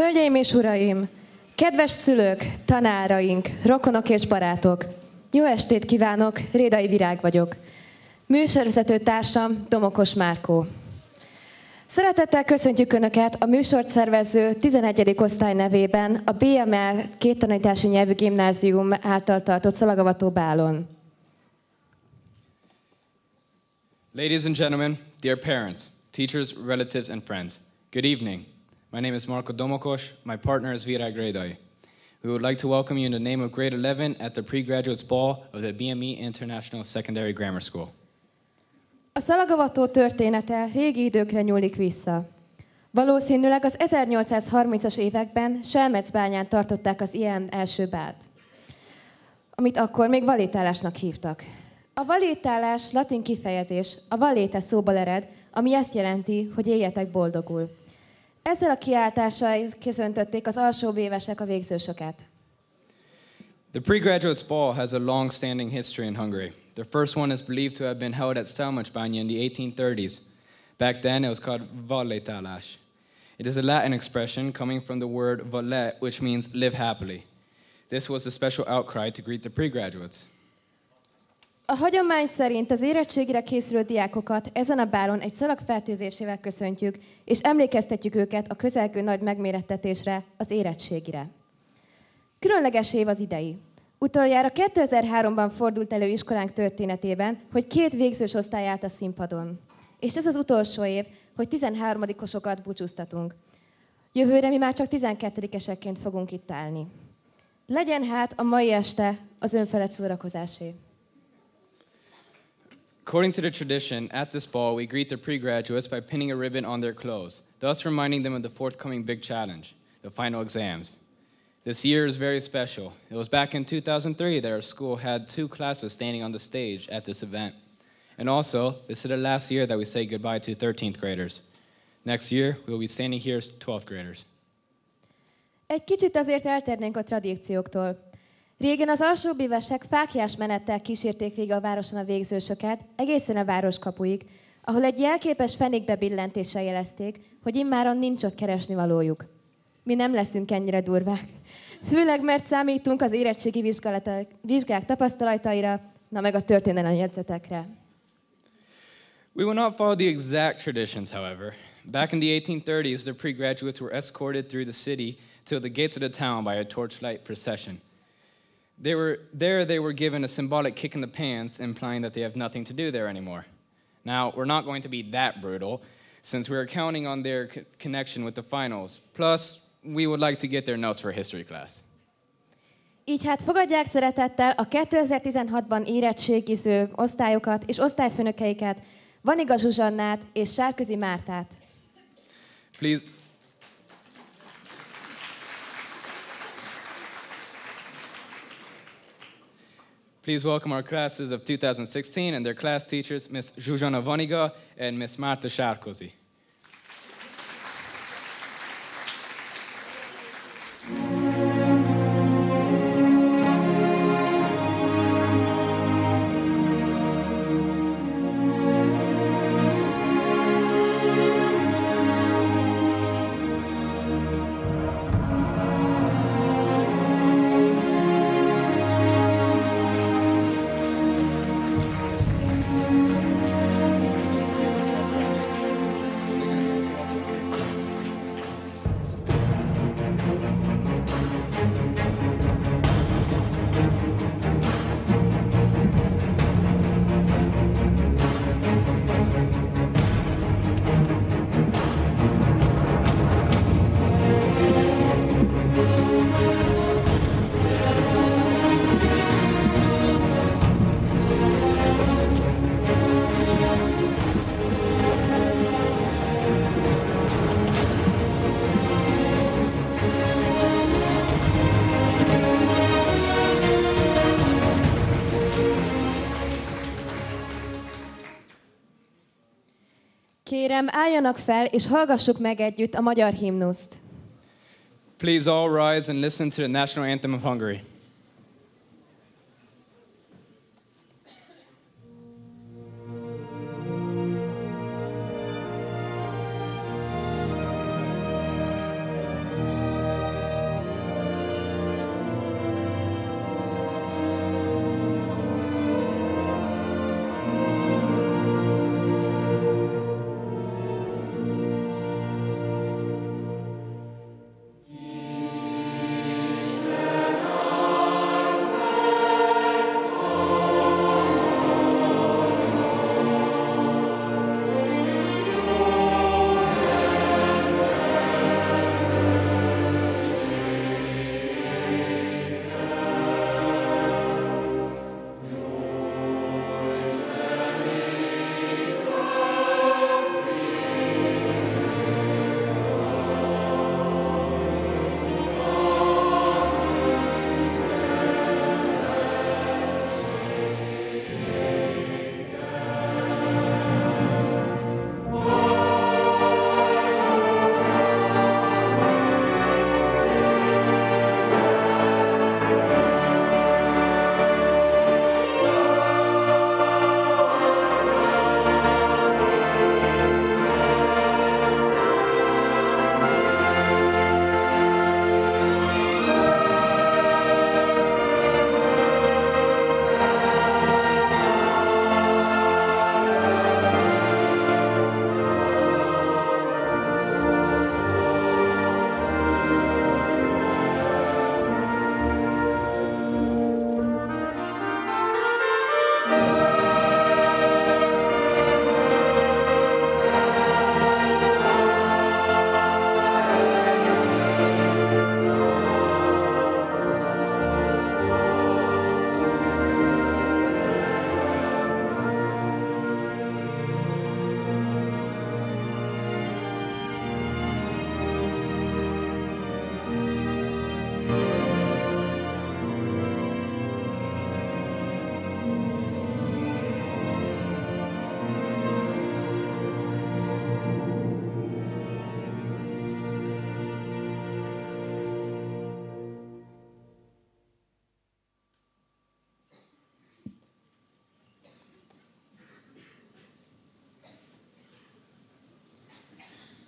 Hölgyeim és uraim, kedves szülők, tanáraink, rokonok és barátok, jó estét kívánok, Rédai Virág vagyok. Műsorvezető társam Domokos Márkó. Szeretettel köszöntjük Önöket a műsort szervező 11. osztály nevében a BML két tanítási nyelvű gimnázium által tartott szalagavató bálon. Ladies and gentlemen, dear parents, teachers, relatives, and friends, good evening. My name is Marco Domokos. My partner is Virag Redai. We would like to welcome you in the name of grade 11 at the pre-graduates ball of the BME International Secondary Grammar School. A szalagavató története régi időkre nyúlik vissza. Valószínűleg az 1830-as években Selmecbányán tartották az ilyen első bált, amit akkor még valétálásnak hívtak. A valétálás latin kifejezés, a valéte szóból ered, ami azt jelenti, hogy éljetek boldogul. Ezzel a kiáltással köszöntötték az alsóbb évesek a végzősöket. The pre-graduates ball has a long-standing history in Hungary. The first one is believed to have been held at Salmacsbánya in the 1830s. Back then, it was called Vallétálás. It is a Latin expression coming from the word valet, which means live happily. This was a special outcry to greet the pre-graduates. A hagyomány szerint az érettségire készülő diákokat ezen a bálon egy szalag fertőzésével köszöntjük, és emlékeztetjük őket a közelgő nagy megmérettetésre, az érettségire. Különleges év az idei. Utoljára 2003-ban fordult elő iskolánk történetében, hogy két végzős osztály állt a színpadon. És ez az utolsó év, hogy 13-osokat búcsúztatunk. Jövőre mi már csak 12-esekként fogunk itt állni. Legyen hát a mai este az önfelett szórakozásé. According to the tradition, at this ball, we greet the pre-graduates by pinning a ribbon on their clothes, thus reminding them of the forthcoming big challenge, the final exams. This year is very special. It was back in 2003 that our school had two classes standing on the stage at this event. And also, this is the last year that we say goodbye to 13th graders. Next year, we will be standing here as 12th graders. Egy kicsit azért eltérnénk a tradícióktól. Régen az alsóbb évesek fákjás menettel kísérték végig a városon a végzősöket, egészen a városkapuig, ahol egy jelképes fenékbe billentéssel jelezték, hogy immáron nincs ott keresni valójuk. Mi nem leszünk ennyire durvák. Főleg, mert számítunk az érettségi vizsgák tapasztalataira, na meg a történelem jegyzetekre. We will not follow the exact traditions, however. Back in the 1830s, the pre graduates were escorted through the city to the gates of the town by a torchlight procession. They were, there, they were given a symbolic kick in the pants, implying that they have nothing to do there anymore. Now, we're not going to be that brutal, since we're counting on their co- connection with the finals. Plus, we would like to get their notes for history class. Így hát fogadják szeretettel a 2016-ban érettségiző osztályokat és osztályfőnökeiket, Vaniga Zsuzsannát és Sárközi Mártát. Please, Please welcome our classes of 2016 and their class teachers, Ms. Zsuzsana Vaniga and Ms. Marta Sárkozi. Kérem, álljanak fel, és hallgassuk meg együtt a magyar himnuszt. Please all rise and listen to the national anthem of Hungary.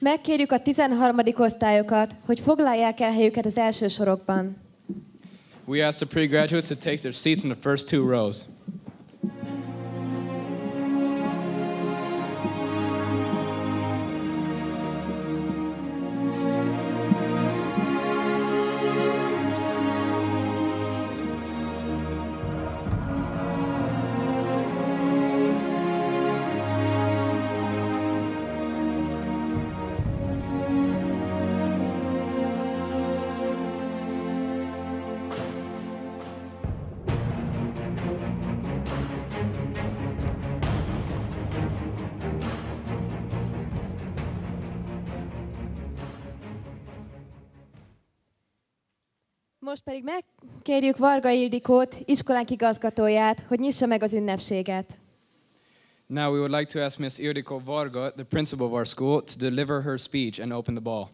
Megkérjük a 13. osztályokat, hogy foglalják el helyüket az első sorokban. We ask the pre-graduates to take their seats in the first two rows. Pedig megkérjük Varga Ildikót, iskolánk igazgatóját, hogy nyissa meg az ünnepséget. Now we would like to ask Miss Ildiko Varga, the principal of our school, to deliver her speech and open the ball.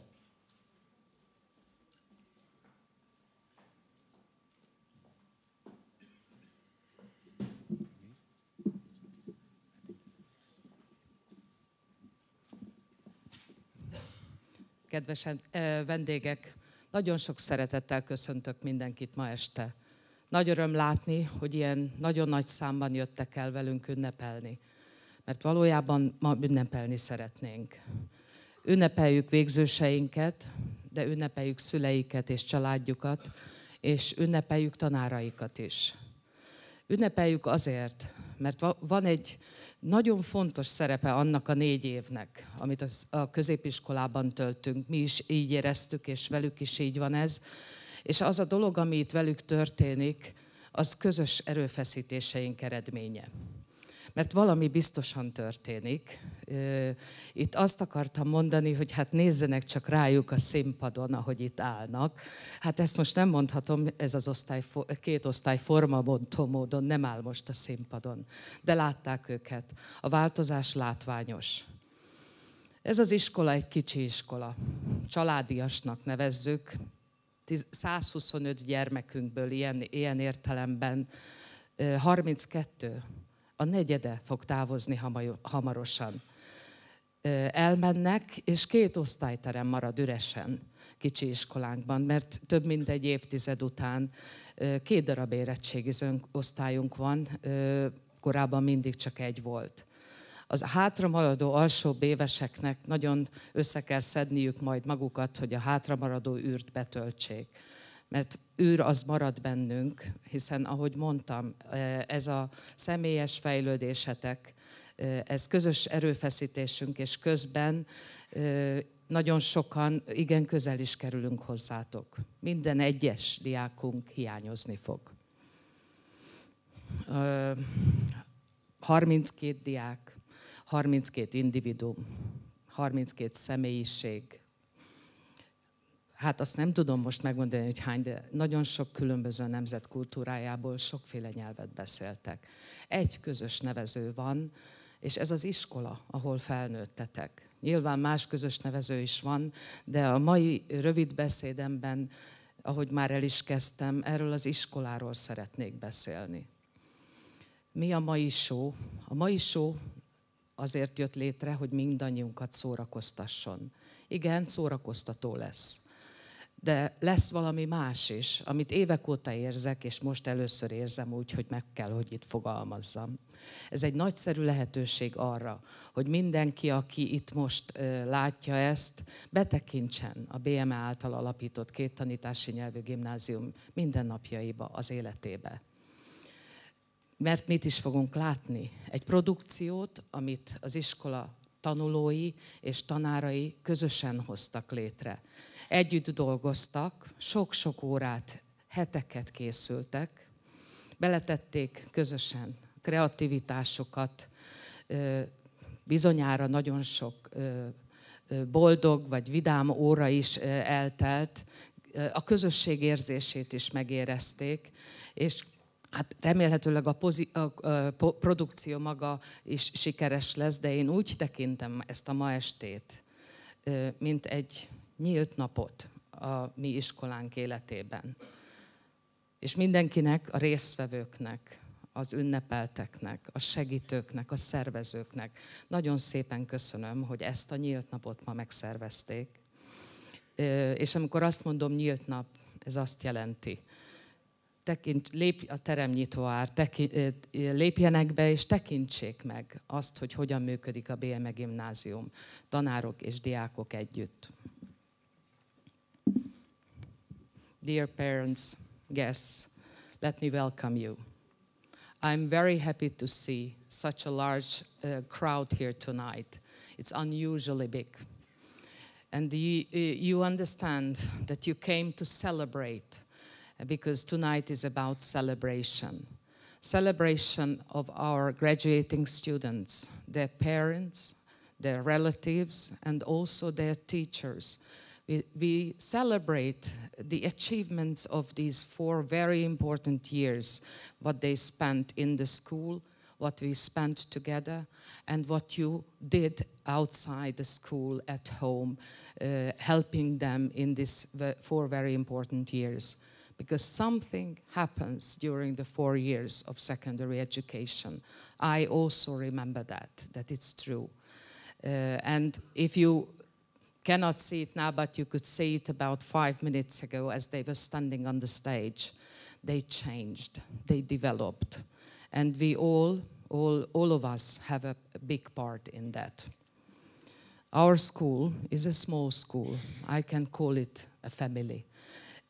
Kedves eh, vendégek, nagyon sok szeretettel köszöntök mindenkit ma este. Nagy öröm látni, hogy ilyen nagyon nagy számban jöttek el velünk ünnepelni. Mert valójában ma ünnepelni szeretnénk. Ünnepeljük végzőseinket, de ünnepeljük szüleiket és családjukat, és ünnepeljük tanáraikat is. Ünnepeljük azért, mert va- van egy nagyon fontos szerepe annak a négy évnek, amit a középiskolában töltünk. Mi is így éreztük, és velük is így van ez. És az a dolog, ami itt velük történik, az közös erőfeszítéseink eredménye. Mert valami biztosan történik. Itt azt akartam mondani, hogy hát nézzenek csak rájuk a színpadon, ahogy itt állnak. Hát ezt most nem mondhatom, ez az osztály, két osztály formabontó módon nem áll most a színpadon. De látták őket. A változás látványos. Ez az iskola egy kicsi iskola. Családiasnak nevezzük. Tiz- 125 gyermekünkből ilyen, ilyen értelemben ö, 32, a negyede fog távozni hama- hamarosan. Elmennek, és két osztályterem marad üresen kicsi iskolánkban, mert több mint egy évtized után két darab érettségiző osztályunk van, korábban mindig csak egy volt az hátramaradó alsóbb éveseknek nagyon össze kell szedniük majd magukat, hogy a hátramaradó űrt betöltsék. Mert űr az marad bennünk, hiszen ahogy mondtam, eh, ez a személyes fejlődésetek, eh, ez közös erőfeszítésünk, és közben eh, nagyon sokan igen közel is kerülünk hozzátok. Minden egyes diákunk hiányozni fog. Ö, 32 diák, 32 individuum, 32 személyiség. Hát azt nem tudom most megmondani, hogy hány, de nagyon sok különböző nemzet kultúrájából sokféle nyelvet beszéltek. Egy közös nevező van, és ez az iskola, ahol felnőttetek. Nyilván más közös nevező is van, de a mai rövid beszédemben, ahogy már el is kezdtem, erről az iskoláról szeretnék beszélni. Mi a mai show? A mai show azért jött létre, hogy mindannyiunkat szórakoztasson. Igen, szórakoztató lesz. De lesz valami más is, amit évek óta érzek, és most először érzem úgy, hogy meg kell, hogy itt fogalmazzam. Ez egy nagyszerű lehetőség arra, hogy mindenki, aki itt most látja ezt, betekintsen a BME által alapított két tanítási nyelvű gimnázium mindennapjaiba, az életébe. Mert mit is fogunk látni? Egy produkciót, amit az iskola tanulói és tanárai közösen hoztak létre. Együtt dolgoztak, sok-sok órát, heteket készültek, beletették közösen kreativitásokat, bizonyára nagyon sok boldog vagy vidám óra is eltelt, a közösség érzését is megérezték, és Hát remélhetőleg a, pozi- a, a produkció maga is sikeres lesz, de én úgy tekintem ezt a ma estét, mint egy nyílt napot a mi iskolánk életében. És mindenkinek, a résztvevőknek, az ünnepelteknek, a segítőknek, a szervezőknek. Nagyon szépen köszönöm, hogy ezt a nyílt napot ma megszervezték. És amikor azt mondom nyílt nap, ez azt jelenti, tekint, lép, a terem nyitva áll, teki, lépjenek be és tekintsék meg azt, hogy hogyan működik a BME gimnázium, tanárok és diákok együtt. Dear parents, guests, let me welcome you. I'm very happy to see such a large uh, crowd here tonight. It's unusually big. And the, uh, you understand that you came to celebrate because tonight is about celebration. Celebration of our graduating students, their parents, their relatives, and also their teachers we, we celebrate the achievements of these four very important years, what they spent in the school, what we spent together, and what you did outside the school, at home, uh, helping them in these four very important years. Because something happens during the four years of secondary education. I also remember that, that it's true. Uh, and if you cannot see it now, but you could see it about five minutes ago as they were standing on the stage. They changed, they developed. And we all, all, all of us have a, a big part in that. Our school is a small school. I can call it a family.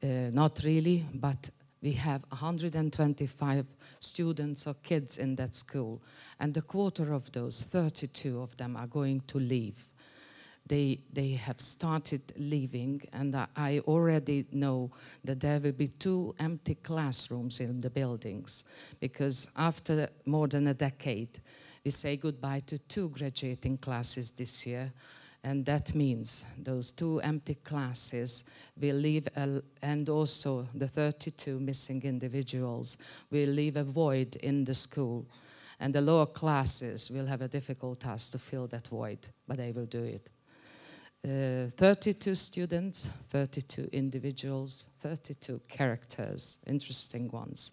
Uh, not really, but we have 125 students or kids in that school, and a quarter of those, 32 of them, are going to leave they, they have started leaving, and I already know that there will be two empty classrooms in the buildings because after more than a decade, we say goodbye to two graduating classes this year. And that means those two empty classes will leave, a, and also the 32 missing individuals will leave a void in the school. And the lower classes will have a difficult task to fill that void, but they will do it. Uh, 32 students, 32 individuals, 32 characters, interesting ones.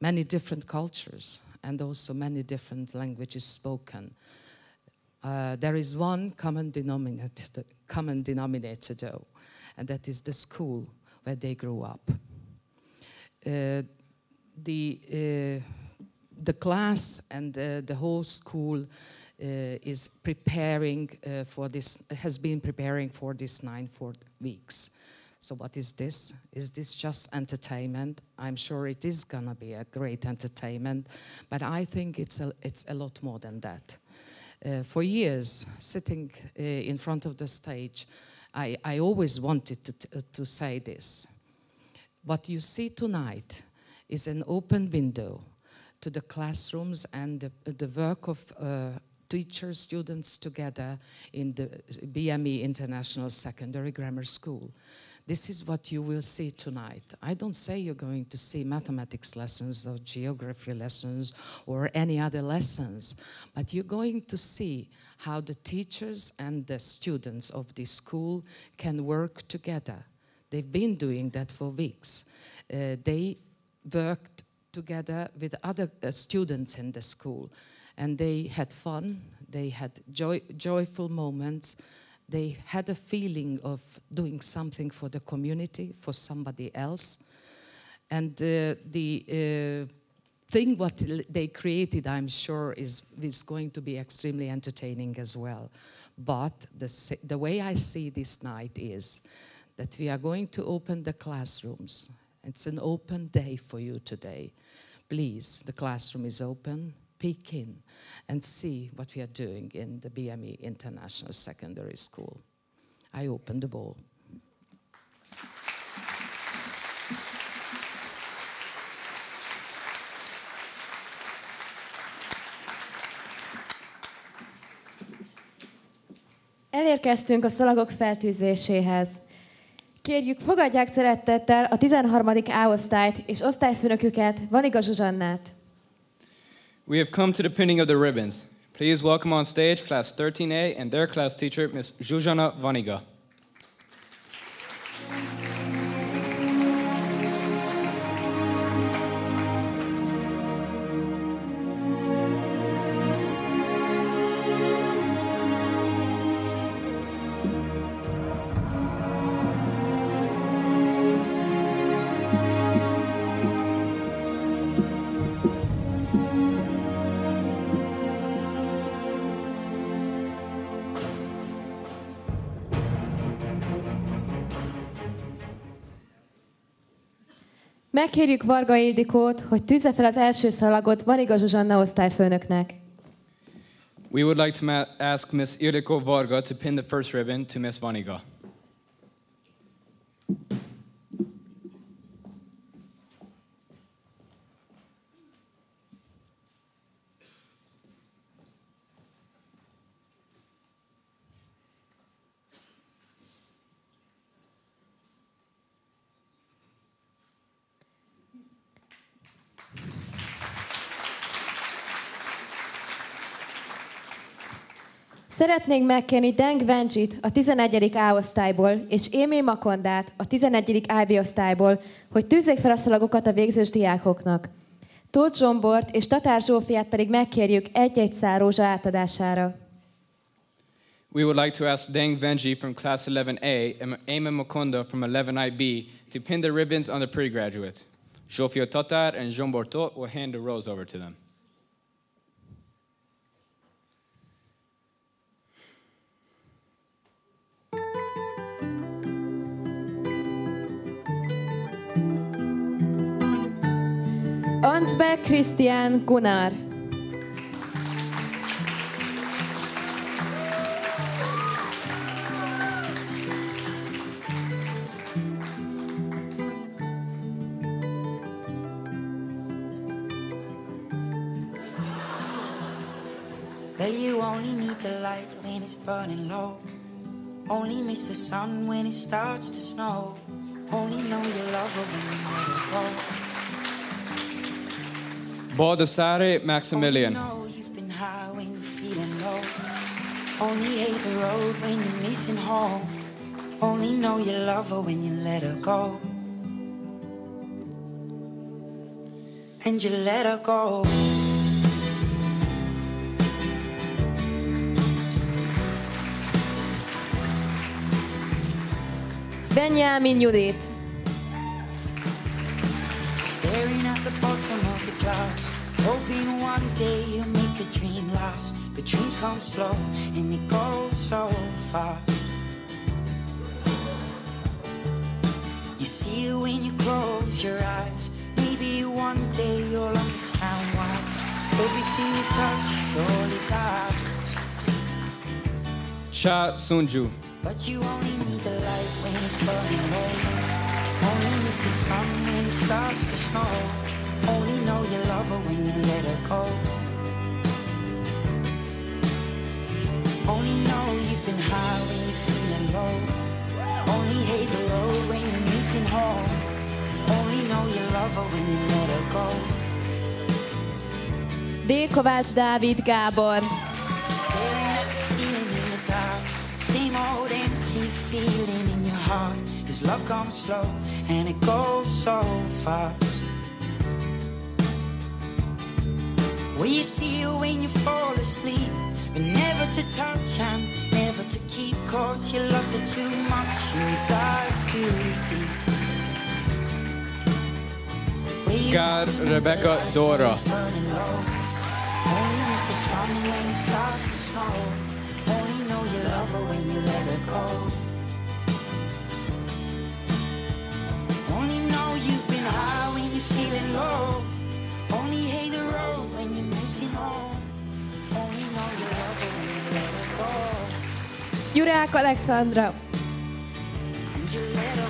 Many different cultures and also many different languages spoken. Uh, there is one common denominator, common denominator though, and that is the school where they grew up. Uh, the, uh, the class and the whole school uh, is preparing uh, for this, has been preparing for this nine four weeks. So what is this? Is this just entertainment? I'm sure it is gonna be a great entertainment, but I think it's a, it's a lot more than that. Uh, for years, sitting uh, in front of the stage, I, I always wanted to, to say this. What you see tonight is an open window to the classrooms and the, the work of uh, teachers, students together in the BME International Secondary Grammar School. This is what you will see tonight. I don't say you're going to see mathematics lessons or geography lessons or any other lessons, but you're going to see how the teachers and the students of this school can work together. They've been doing that for weeks. Uh, they worked together with other uh, students in the school and they had fun, they had joy, joyful moments, they had a feeling of doing something for the community, for somebody else. And uh, the uh, thing what they created, I'm sure, is, is going to be extremely entertaining as well. But the, the way I see this night is that we are going to open the classrooms. It's an open day for you today. Please, the classroom is open peek in and see what we are doing in the BME International Secondary School. I open the ball. Elérkeztünk a szalagok feltűzéséhez. Kérjük, fogadják szeretettel a 13. A osztályt és osztályfőnöküket, Vaniga Zsuzsannát. We have come to the pinning of the ribbons. Please welcome on stage Class 13A and their class teacher, Ms. Zhuzhana Vaniga. Megkérjük Varga Ildikót, hogy tűzze fel az első szalagot Vaniga Zsuzsanna osztályfőnöknek. We would like to ask Miss Ildiko Varga to pin the first ribbon to Miss Vaniga. Szeretnénk megkérni Deng Vencsit a 11. A osztályból és Émé Makondát a 11. AB osztályból, hogy tűzzék fel a szalagokat a végzős diákoknak. Tóth Zsombort és Tatár Zsófiát pedig megkérjük egy-egy szál rózsa átadására. We would like to ask Deng Venji from Class 11A and Eamon Makonda from 11IB to pin the ribbons on the pre-graduates. Shofio Tatar and Jean Bortot will hand the rose over to them. Ansberg Christian Gunnar. Well, you only need the light when it's burning low. Only miss the sun when it starts to snow. Only know you love her when you let her go. Baldassare Maximilian. Oh, Only know you've been high when you're feeling low. Only hate the road when you're missing home. Only know you love her when you let her go. And you let her go. Benjamin Judit. Staring at the bottom of the glass, hoping one day you'll make a dream last. But dreams come slow and they go so fast. You see it when you close your eyes. Maybe one day you'll understand why everything you touch surely dies. Cha Sunju. But you only need the light when it's burning low. Only miss the sun when it starts to snow. Only know you love her when you let her go. Only know you've been high when you're feeling low. Only hate the road when you're missing home. Only know you love her when you let her go. D. Kovács Dávid Gábor. Staring at the ceiling in the dark. Same old empty feeling in your heart. Cause love comes slow and it goes so fast. You see you when you fall asleep? But never to touch and never to keep Cause you loved her too much and you dive too deep God, Rebecca, Dora. when it's burning low? Only miss the sun when it starts to snow Only know you love her when you let her go Only know you've been high when you're feeling low Only hate the road when you're missing home Only know you love her when you let her go Jurák Alexandra. And you let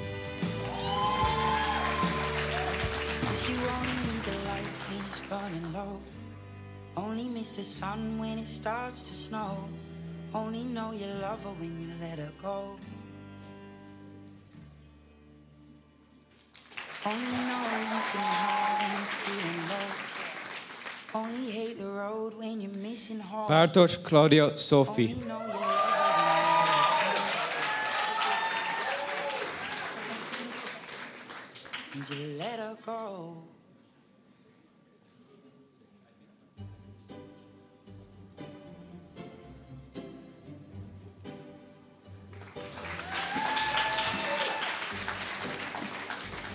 Only miss the sun when it starts to snow. Only know you love her when you let her go. Only know you've been high when you're feeling low. Only hate the road when you're missing home. Bartosz Claudia Sophie. Only know you love her and you let her go.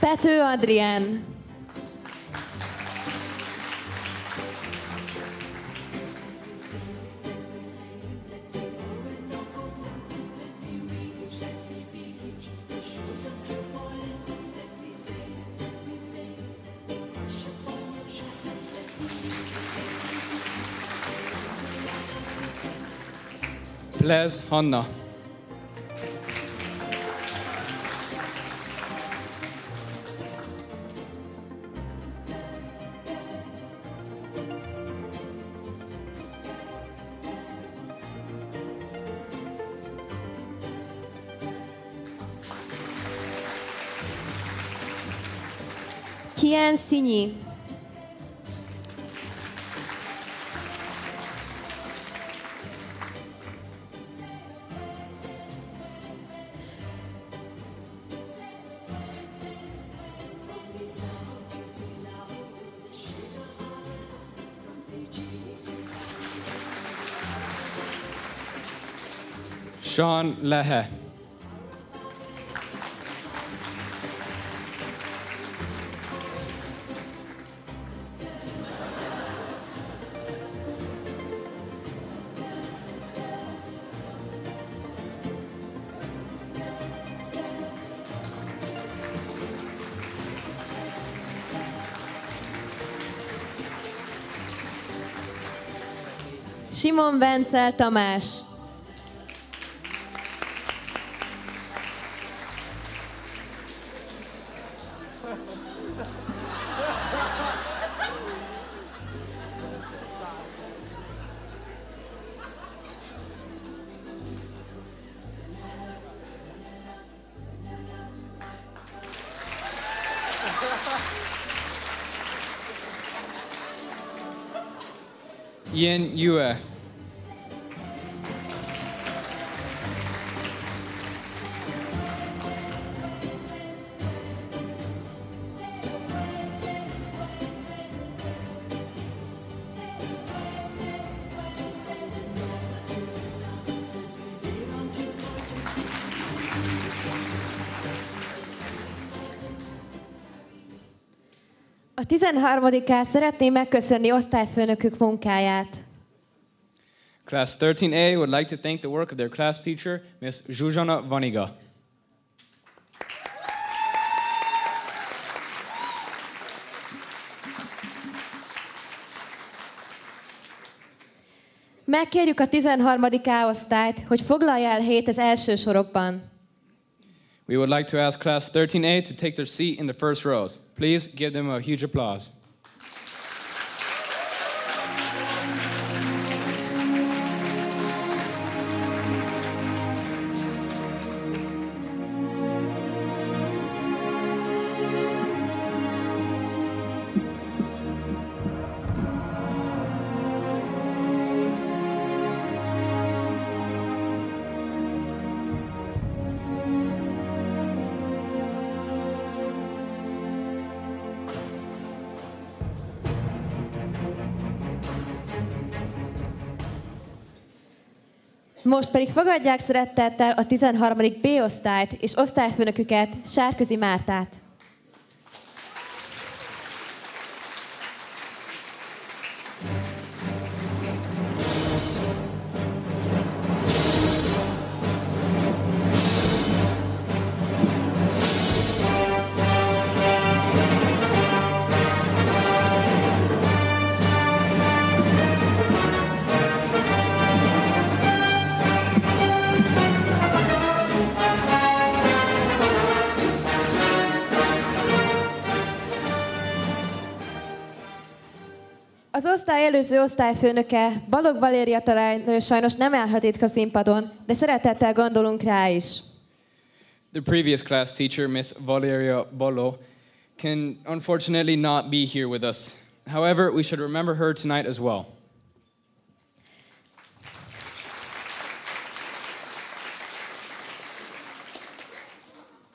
Pető Adrian. Les Hanna. Mancini. Sean Lehe. Simon Vencel Tamás. Ian Yue. 13-án szeretném megköszönni osztályfőnökük munkáját. Class 13A would like to thank the work of their class teacher, Miss Zsuzsana Vaniga. Megkérjük a 13. Osztályt, hogy foglalja el helyét az első sorokban. We would like to ask class 13A to take their seat in the first rows. Please give them a huge applause. Most pedig fogadják szeretettel a 13. B osztályt és osztályfőnöküket, Sárközi Mártát. Előző osztályfőnöke, Balog Valéria talán sajnos nem állhat itt a színpadon, de szeretettel gondolunk rá is. The previous class teacher, Miss Valeria Bolo, can unfortunately not be here with us. However, we should remember her tonight as well.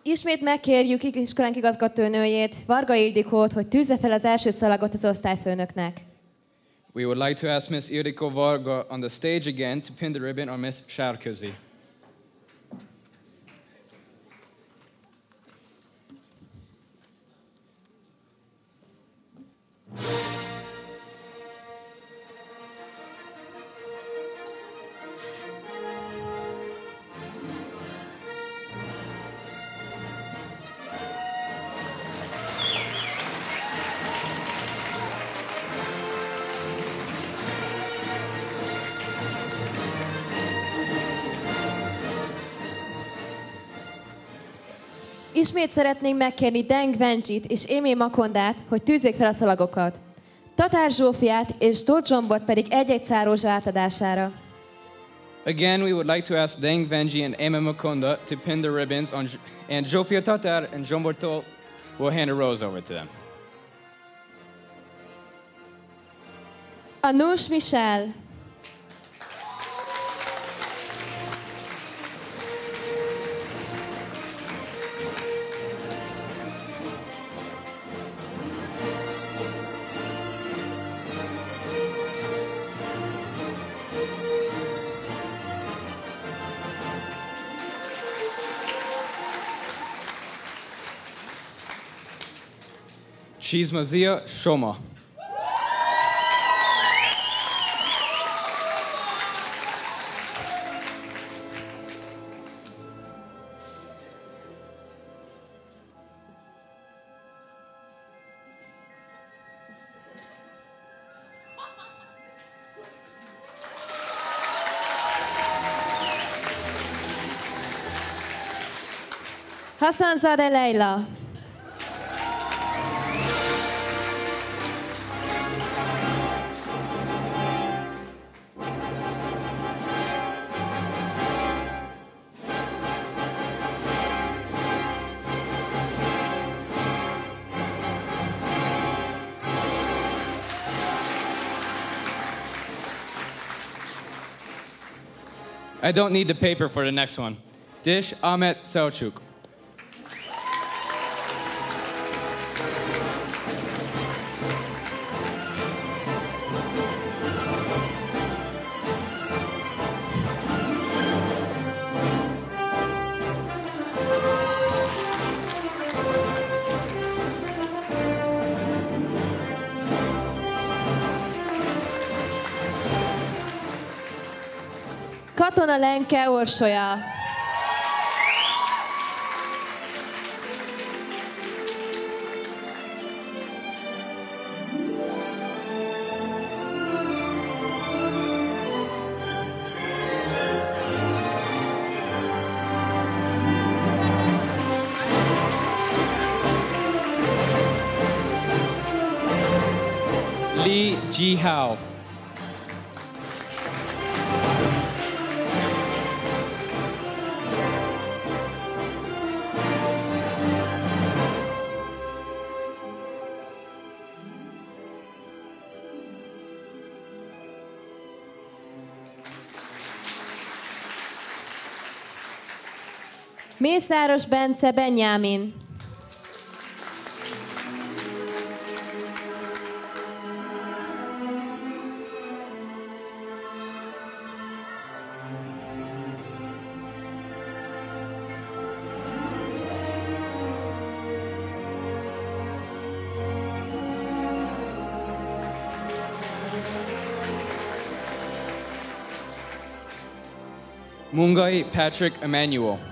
Ismét megkérjük iskolánk igazgatónőjét, Varga Ildikót, hogy tűzze fel az első szalagot az osztályfőnöknek. We would like to ask Miss Ildiko Varga on the stage again to pin the ribbon on Miss Sárközi. Ismét szeretnénk megkérni Deng Vencsit és Émé Makondát, hogy tűzzék fel a szalagokat. Tatár Zsófiát és Tóth pedig egy-egy szárózsa átadására. Again, we would like to ask Deng Venji and Emma Makonda to pin the ribbons on, and Jofia Tatar and Jomborto will hand a rose over to them. Anoush Michel, She's Mazia Shoma. Hassan Zadeh Leila. I don't need the paper for the next one. Dish Ahmet Selçuk. sorsolja Mészáros Bence Benyámin, Mungai Patrick Emmanuel.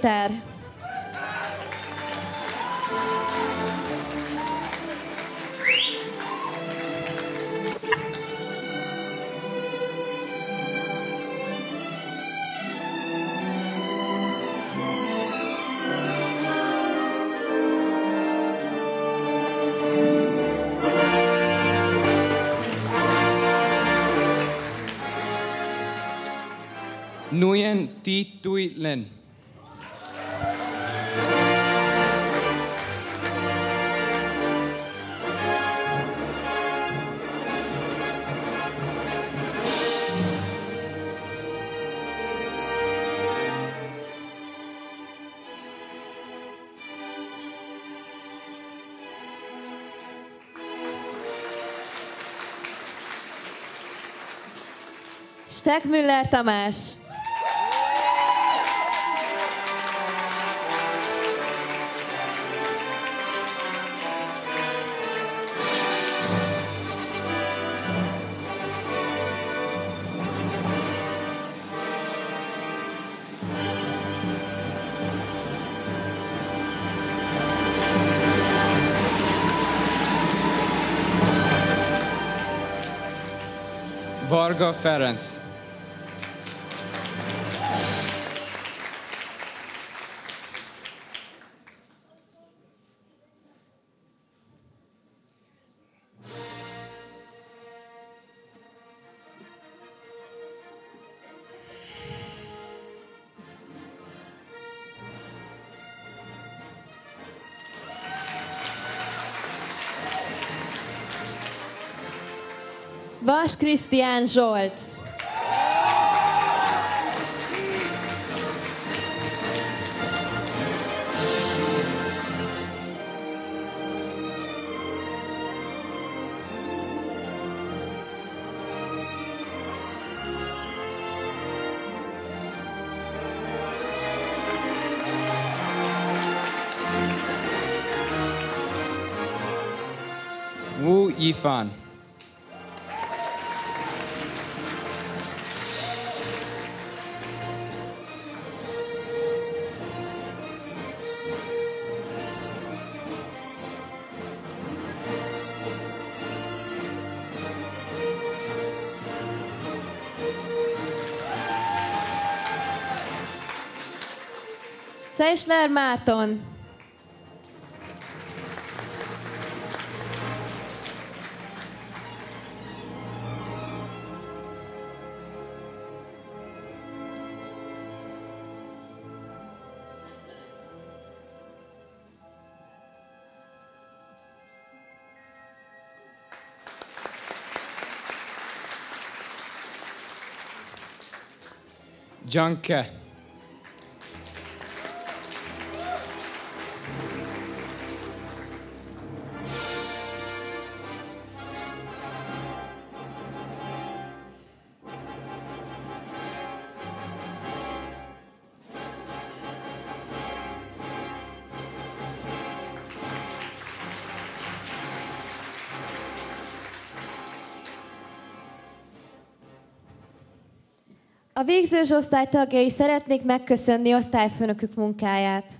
That. Steckmüller Tamás. Varga Ferenc. Vas Krisztián Zsolt. Wu Yifan. Ceisler Márton. Junke. Végzős osztály tagjai szeretnék megköszönni osztályfőnökük munkáját.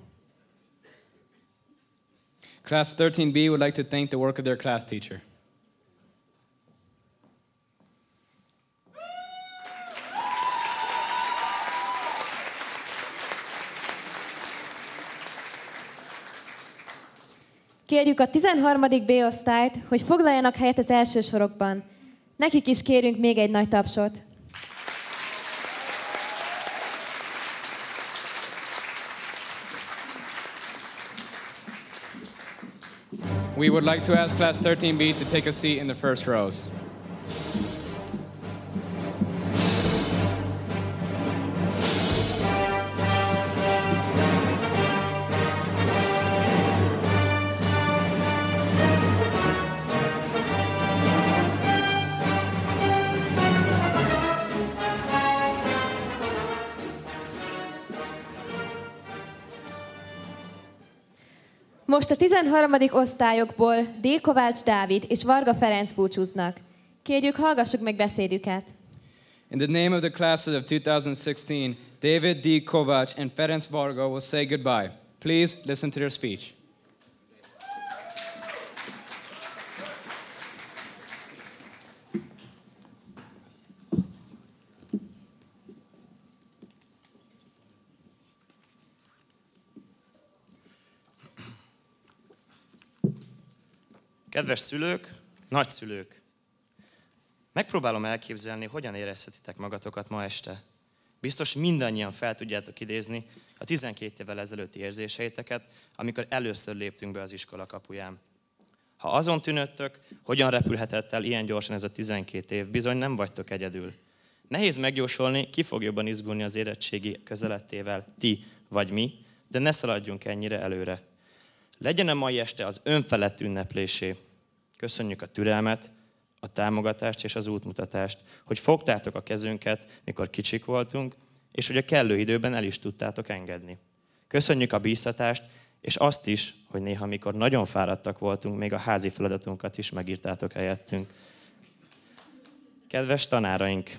Class 13B would like to thank the work of their class teacher. Kérjük a 13. B osztályt, hogy foglaljanak helyet az első sorokban. Nekik is kérünk még egy nagy tapsot. We would like to ask Class 13B to take a seat in the first rows. 13. osztályokból D. Kovács Dávid és Varga Ferenc búcsúznak. Kérjük, hallgassuk meg beszédüket. In the name of the classes of 2016, David D. Kovac and Ferenc Varga will say goodbye. Please listen to their speech. Kedves szülők, nagyszülők! Megpróbálom elképzelni, hogyan érezhetitek magatokat ma este. Biztos mindannyian fel tudjátok idézni a 12 évvel ezelőtti érzéseiteket, amikor először léptünk be az iskola kapuján. Ha azon tűnöttök, hogyan repülhetett el ilyen gyorsan ez a 12 év, bizony nem vagytok egyedül. Nehéz megjósolni, ki fog jobban izgulni az érettségi közelettével, ti vagy mi, de ne szaladjunk ennyire előre. Legyen a mai este az önfelett ünneplésé. Köszönjük a türelmet, a támogatást és az útmutatást, hogy fogtátok a kezünket, mikor kicsik voltunk, és hogy a kellő időben el is tudtátok engedni. Köszönjük a bíztatást, és azt is, hogy néha, mikor nagyon fáradtak voltunk, még a házi feladatunkat is megírtátok helyettünk. Kedves tanáraink,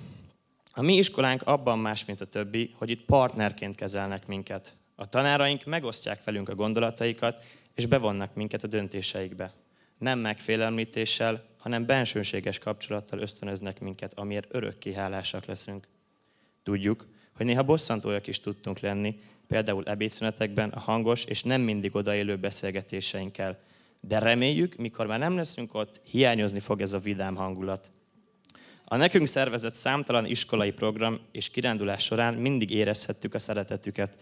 a mi iskolánk abban más, mint a többi, hogy itt partnerként kezelnek minket. A tanáraink megosztják velünk a gondolataikat, és bevonnak minket a döntéseikbe. Nem megfélemlítéssel, hanem bensőséges kapcsolattal ösztönöznek minket, amiért örökké hálásak leszünk. Tudjuk, hogy néha bosszantóak is tudtunk lenni, például ebédszünetekben a hangos és nem mindig odaélő beszélgetéseinkkel. De reméljük, mikor már nem leszünk ott, hiányozni fog ez a vidám hangulat. A nekünk szervezett számtalan iskolai program és kirándulás során mindig érezhettük a szeretetüket.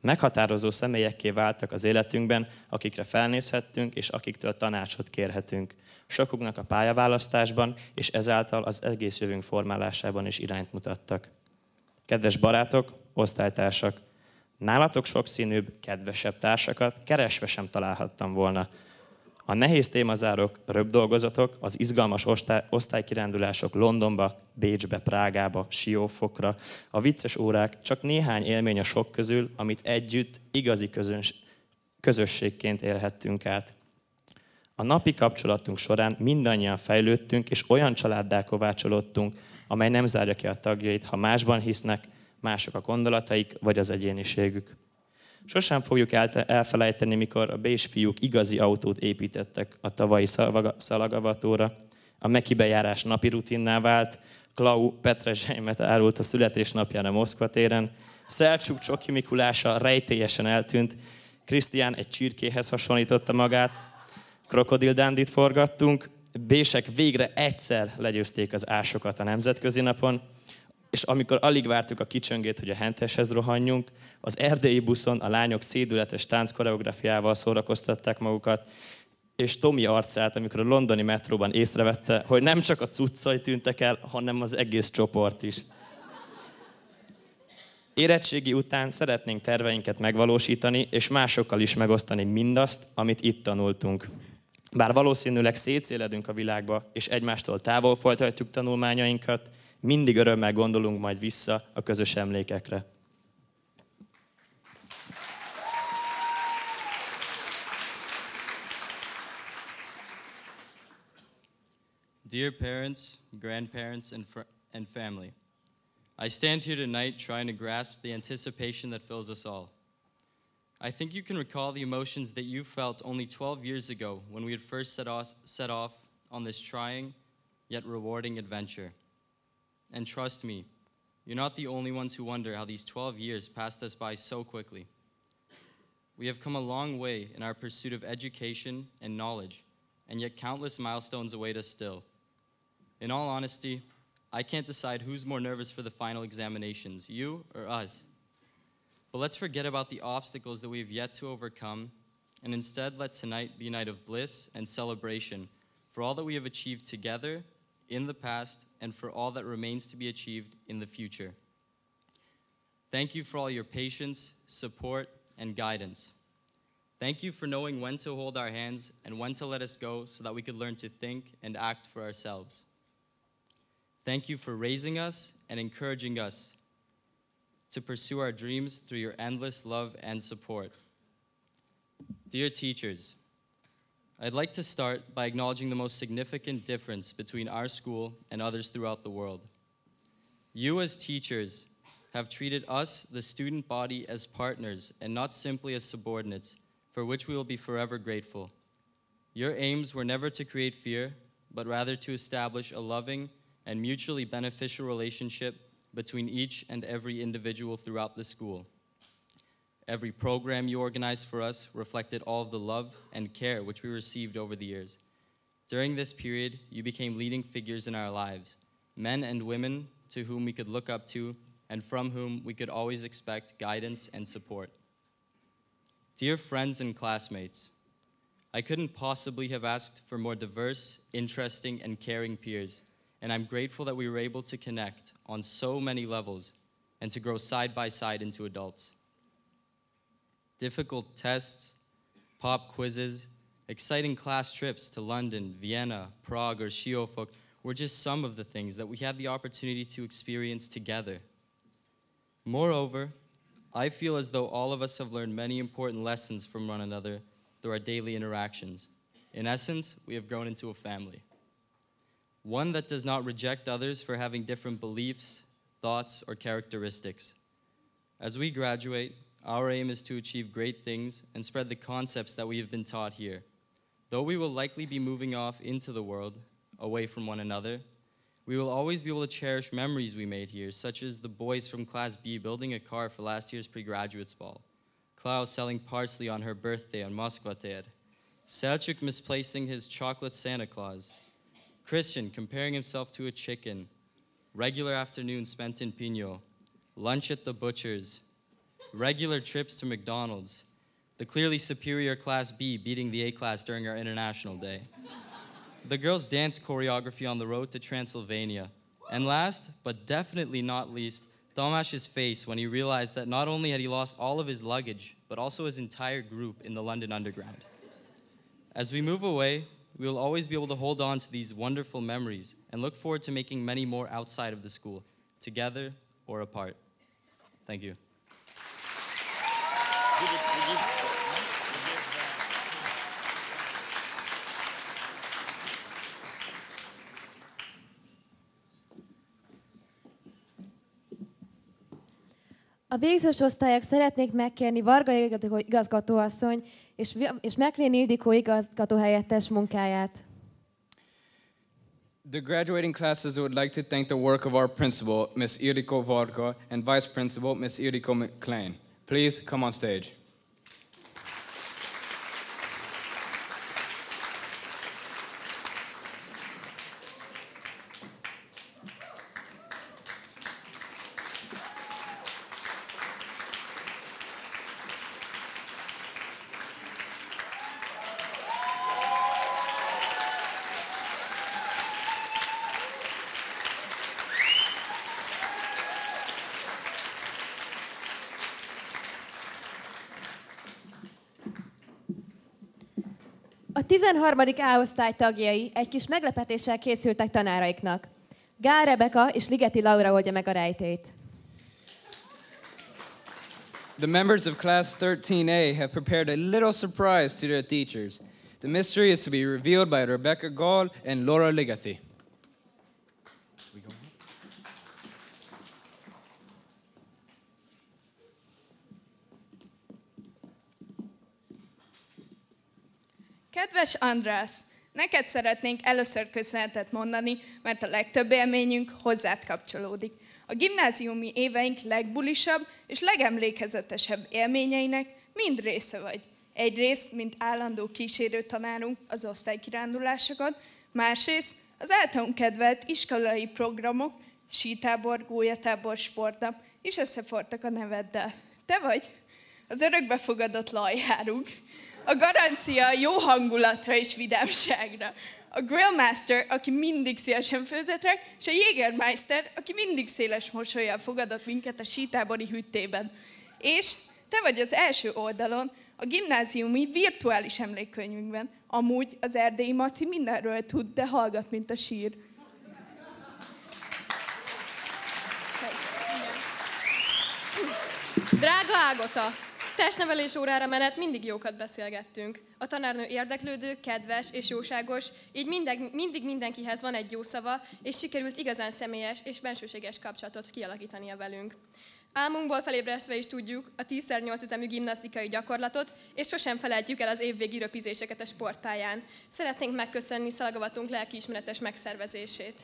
Meghatározó személyekké váltak az életünkben, akikre felnézhettünk, és akiktől tanácsot kérhetünk. Sokuknak a pályaválasztásban, és ezáltal az egész jövőnk formálásában is irányt mutattak. Kedves barátok, osztálytársak, nálatok sokszínűbb, kedvesebb társakat keresve sem találhattam volna. A nehéz témazárok, röpdolgozatok, az izgalmas osztály, osztálykirándulások Londonba, Bécsbe, Prágába, Siófokra, a vicces órák csak néhány élmény a sok közül, amit együtt igazi közöns, közösségként élhettünk át. A napi kapcsolatunk során mindannyian fejlődtünk, és olyan családdá kovácsolódtunk, amely nem zárja ki a tagjait, ha másban hisznek, mások a gondolataik vagy az egyéniségük. Sosem fogjuk elfelejteni, mikor a Bés fiúk igazi autót építettek a tavalyi szalagavatóra. A Meki bejárás napi rutinná vált, Klau Petrezselymet árult a születésnapján a Moszkva téren, Szelcsuk Csoki Mikulása rejtélyesen eltűnt, Krisztián egy csirkéhez hasonlította magát, krokodildándit forgattunk, Bések végre egyszer legyőzték az ásokat a nemzetközi napon, és amikor alig vártuk a kicsöngét, hogy a henteshez rohanjunk, az erdélyi buszon a lányok szédületes tánckoreografiával szórakoztatták magukat, és Tomi arcát, amikor a londoni metróban észrevette, hogy nem csak a cuccai tűntek el, hanem az egész csoport is. Érettségi után szeretnénk terveinket megvalósítani, és másokkal is megosztani mindazt, amit itt tanultunk. Bár valószínűleg szétszéledünk a világba, és egymástól távol folytatjuk tanulmányainkat, mindig örömmel gondolunk majd vissza a közös emlékekre. Dear parents, grandparents, and, and family, I stand here tonight trying to grasp the anticipation that fills us all. I think you can recall the emotions that you felt only 12 years ago when we had first set off, set off on this trying yet rewarding adventure. And trust me, you're not the only ones who wonder how these 12 years passed us by so quickly. We have come a long way in our pursuit of education and knowledge, and yet countless milestones await us still. In all honesty, I can't decide who's more nervous for the final examinations, you or us. But let's forget about the obstacles that we have yet to overcome, and instead let tonight be a night of bliss and celebration for all that we have achieved together in the past and for all that remains to be achieved in the future. Thank you for all your patience, support, and guidance. Thank you for knowing when to hold our hands and when to let us go so that we could learn to think and act for ourselves. Thank you for raising us and encouraging us to pursue our dreams through your endless love and support. Dear teachers, I'd like to start by acknowledging the most significant difference between our school and others throughout the world. You, as teachers, have treated us, the student body, as partners and not simply as subordinates, for which we will be forever grateful. Your aims were never to create fear, but rather to establish a loving and mutually beneficial relationship between each and every individual throughout the school. Every program you organized for us reflected all of the love and care which we received over the years. During this period, you became leading figures in our lives, men and women to whom we could look up to and from whom we could always expect guidance and support. Dear friends and classmates, I couldn't possibly have asked for more diverse, interesting, and caring peers, and I'm grateful that we were able to connect on so many levels and to grow side by side into adults. Difficult tests, pop quizzes, exciting class trips to London, Vienna, Prague, or Shiofok were just some of the things that we had the opportunity to experience together. Moreover, I feel as though all of us have learned many important lessons from one another through our daily interactions. In essence, we have grown into a family. One that does not reject others for having different beliefs, thoughts, or characteristics. As we graduate, our aim is to achieve great things and spread the concepts that we have been taught here. Though we will likely be moving off into the world, away from one another, we will always be able to cherish memories we made here, such as the boys from Class B building a car for last year's pre-graduates ball, Klaus selling parsley on her birthday on Moskvater, Selchuk misplacing his chocolate Santa Claus, Christian comparing himself to a chicken, regular afternoon spent in Pino, lunch at the butcher's, regular trips to McDonald's, the clearly superior Class B beating the A class during our international day, the girls' dance choreography on the road to Transylvania, and last, but definitely not least, Tomash's face when he realized that not only had he lost all of his luggage, but also his entire group in the London Underground. As we move away, we will always be able to hold on to these wonderful memories and look forward to making many more outside of the school, together or apart. Thank you. A végzős osztályok szeretnék megkérni Varga igazgató- igazgatóasszony és, és Ildikó igazgató helyettes munkáját. The graduating classes would like to thank the work of our principal, Ms. Ildiko Varga, and vice principal, Ms. Ildiko McLean. Please come on stage. 13. A osztály tagjai egy kis meglepetéssel készültek tanáraiknak. Gál Rebeka és Ligeti Laura oldja meg a rejtét. The members of Class 13A have prepared a little surprise to their teachers. The mystery is to be revealed by Rebecca Gall and Laura Ligathi. Kedves András, neked szeretnénk először köszönetet mondani, mert a legtöbb élményünk hozzád kapcsolódik. A gimnáziumi éveink legbulisabb és legemlékezetesebb élményeinek mind része vagy. Egyrészt, mint állandó kísérő tanárunk az osztálykirándulásokat, másrészt az általunk kedvelt iskolai programok, sítábor, gólyatábor, sportnap is összefortak a neveddel. Te vagy az örökbefogadott lajjárunk, a garancia jó hangulatra és vidámságra. A Grillmaster, aki mindig szívesen főzött ránk, és a Jägermeister, aki mindig széles mosolyjal fogadott minket a sítábori hüttében. És te vagy az első oldalon, a gimnáziumi virtuális emlékkönyvünkben. Amúgy az erdélyi maci mindenről tud, de hallgat, mint a sír. Drága Ágota! Testnevelés órára menet mindig jókat beszélgettünk. A tanárnő érdeklődő, kedves és jóságos, így mindig, mindig mindenkihez van egy jó szava, és sikerült igazán személyes és bensőséges kapcsolatot kialakítania velünk. Álmunkból felébresztve is tudjuk a 10x8 ütemű gimnasztikai gyakorlatot, és sosem felejtjük el az évvégi röpizéseket a sportpályán. Szeretnénk megköszönni szalagavatunk lelkiismeretes megszervezését.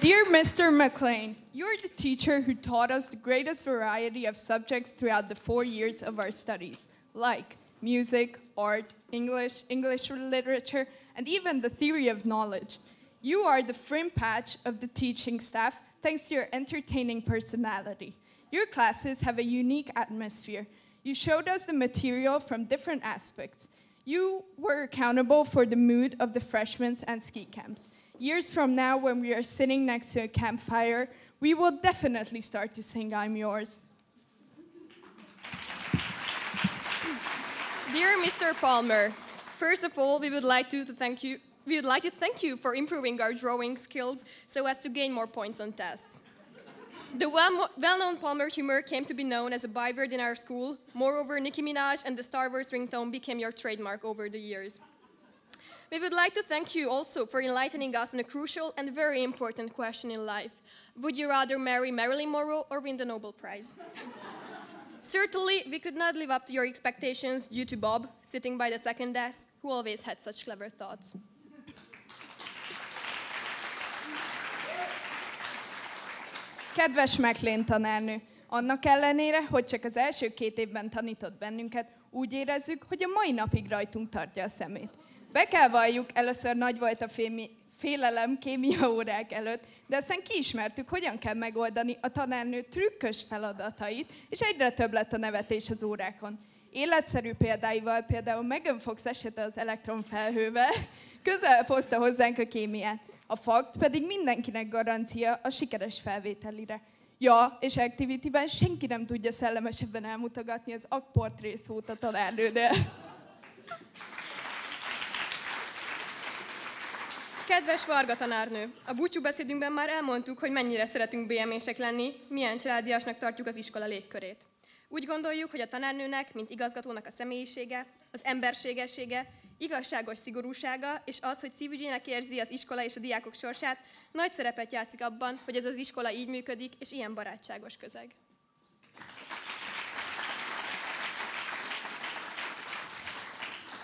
Dear Mr. McLean, you're the teacher who taught us the greatest variety of subjects throughout the four years of our studies, like music, art, English, English literature, and even the theory of knowledge. You are the frim patch of the teaching staff thanks to your entertaining personality. Your classes have a unique atmosphere. You showed us the material from different aspects. You were accountable for the mood of the freshmen and ski camps. Years from now, when we are sitting next to a campfire, we will definitely start to sing I'm Yours. Dear Mr. Palmer, first of all, we would like to, thank you. We would like to thank you for improving our drawing skills so as to gain more points on tests. The well- well-known Palmer humor came to be known as a byword in our school. Moreover, Nicki Minaj and the Star Wars ringtone became your trademark over the years. We would like to thank you also for enlightening us on a crucial and very important question in life. Would you rather marry Marilyn Monroe or win the Nobel Prize? Certainly, we could not live up to your expectations due to Bob, sitting by the second desk, who always had such clever thoughts. Kedves McLean tanárnő, annak ellenére, hogy csak az első két évben tanított bennünket, úgy érezzük, hogy a mai napig rajtunk tartja a szemét. Be kell valljuk, először nagy volt a fémi, félelem kémia órák előtt, de aztán kiismertük, hogyan kell megoldani a tanárnő trükkös feladatait, és egyre több lett a nevetés az órákon. Életszerű példáival, például Megan Fox esete az elektronfelhővel, közel hozta hozzánk a kémiát. A fakt pedig mindenkinek garancia a sikeres felvételire. Ja, és Activity-ben senki nem tudja szellemesebben elmutogatni az akportré szót a tanárnőnél. Kedves Varga tanárnő, a búcsú beszédünkben már elmondtuk, hogy mennyire szeretünk BM-ések lenni, milyen családiasnak tartjuk az iskola légkörét. Úgy gondoljuk, hogy a tanárnőnek, mint igazgatónak a személyisége, az emberségessége, igazságos szigorúsága és az, hogy szívügyének érzi az iskola és a diákok sorsát, nagy szerepet játszik abban, hogy ez az iskola így működik, és ilyen barátságos közeg.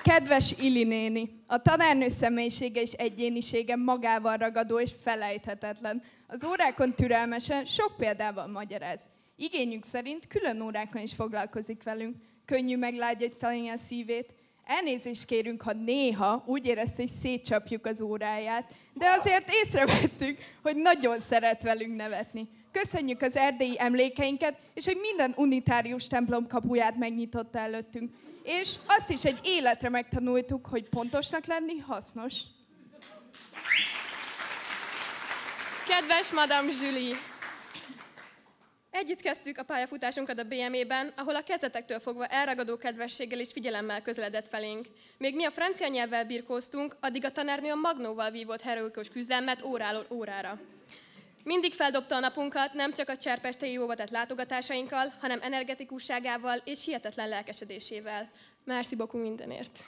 Kedves Ili néni, a tanárnő személyisége és egyénisége magával ragadó és felejthetetlen. Az órákon türelmesen, sok példával magyaráz. Igényünk szerint külön órákon is foglalkozik velünk. Könnyű meglágyítani a szívét. Elnézést kérünk, ha néha úgy érezte, hogy szétcsapjuk az óráját, de azért észrevettük, hogy nagyon szeret velünk nevetni. Köszönjük az erdélyi emlékeinket, és hogy minden unitárius templom kapuját megnyitotta előttünk. És azt is egy életre megtanultuk, hogy pontosnak lenni hasznos. Kedves Madame Julie! Együtt kezdtük a pályafutásunkat a BME-ben, ahol a kezetektől fogva elragadó kedvességgel és figyelemmel közeledett felénk. Még mi a francia nyelvvel birkóztunk, addig a tanárnő a Magnóval vívott heroikus küzdelmet óráról órára. Mindig feldobta a napunkat, nem csak a cserpestei jóba tett látogatásainkkal, hanem energetikusságával és hihetetlen lelkesedésével. Merci beaucoup mindenért.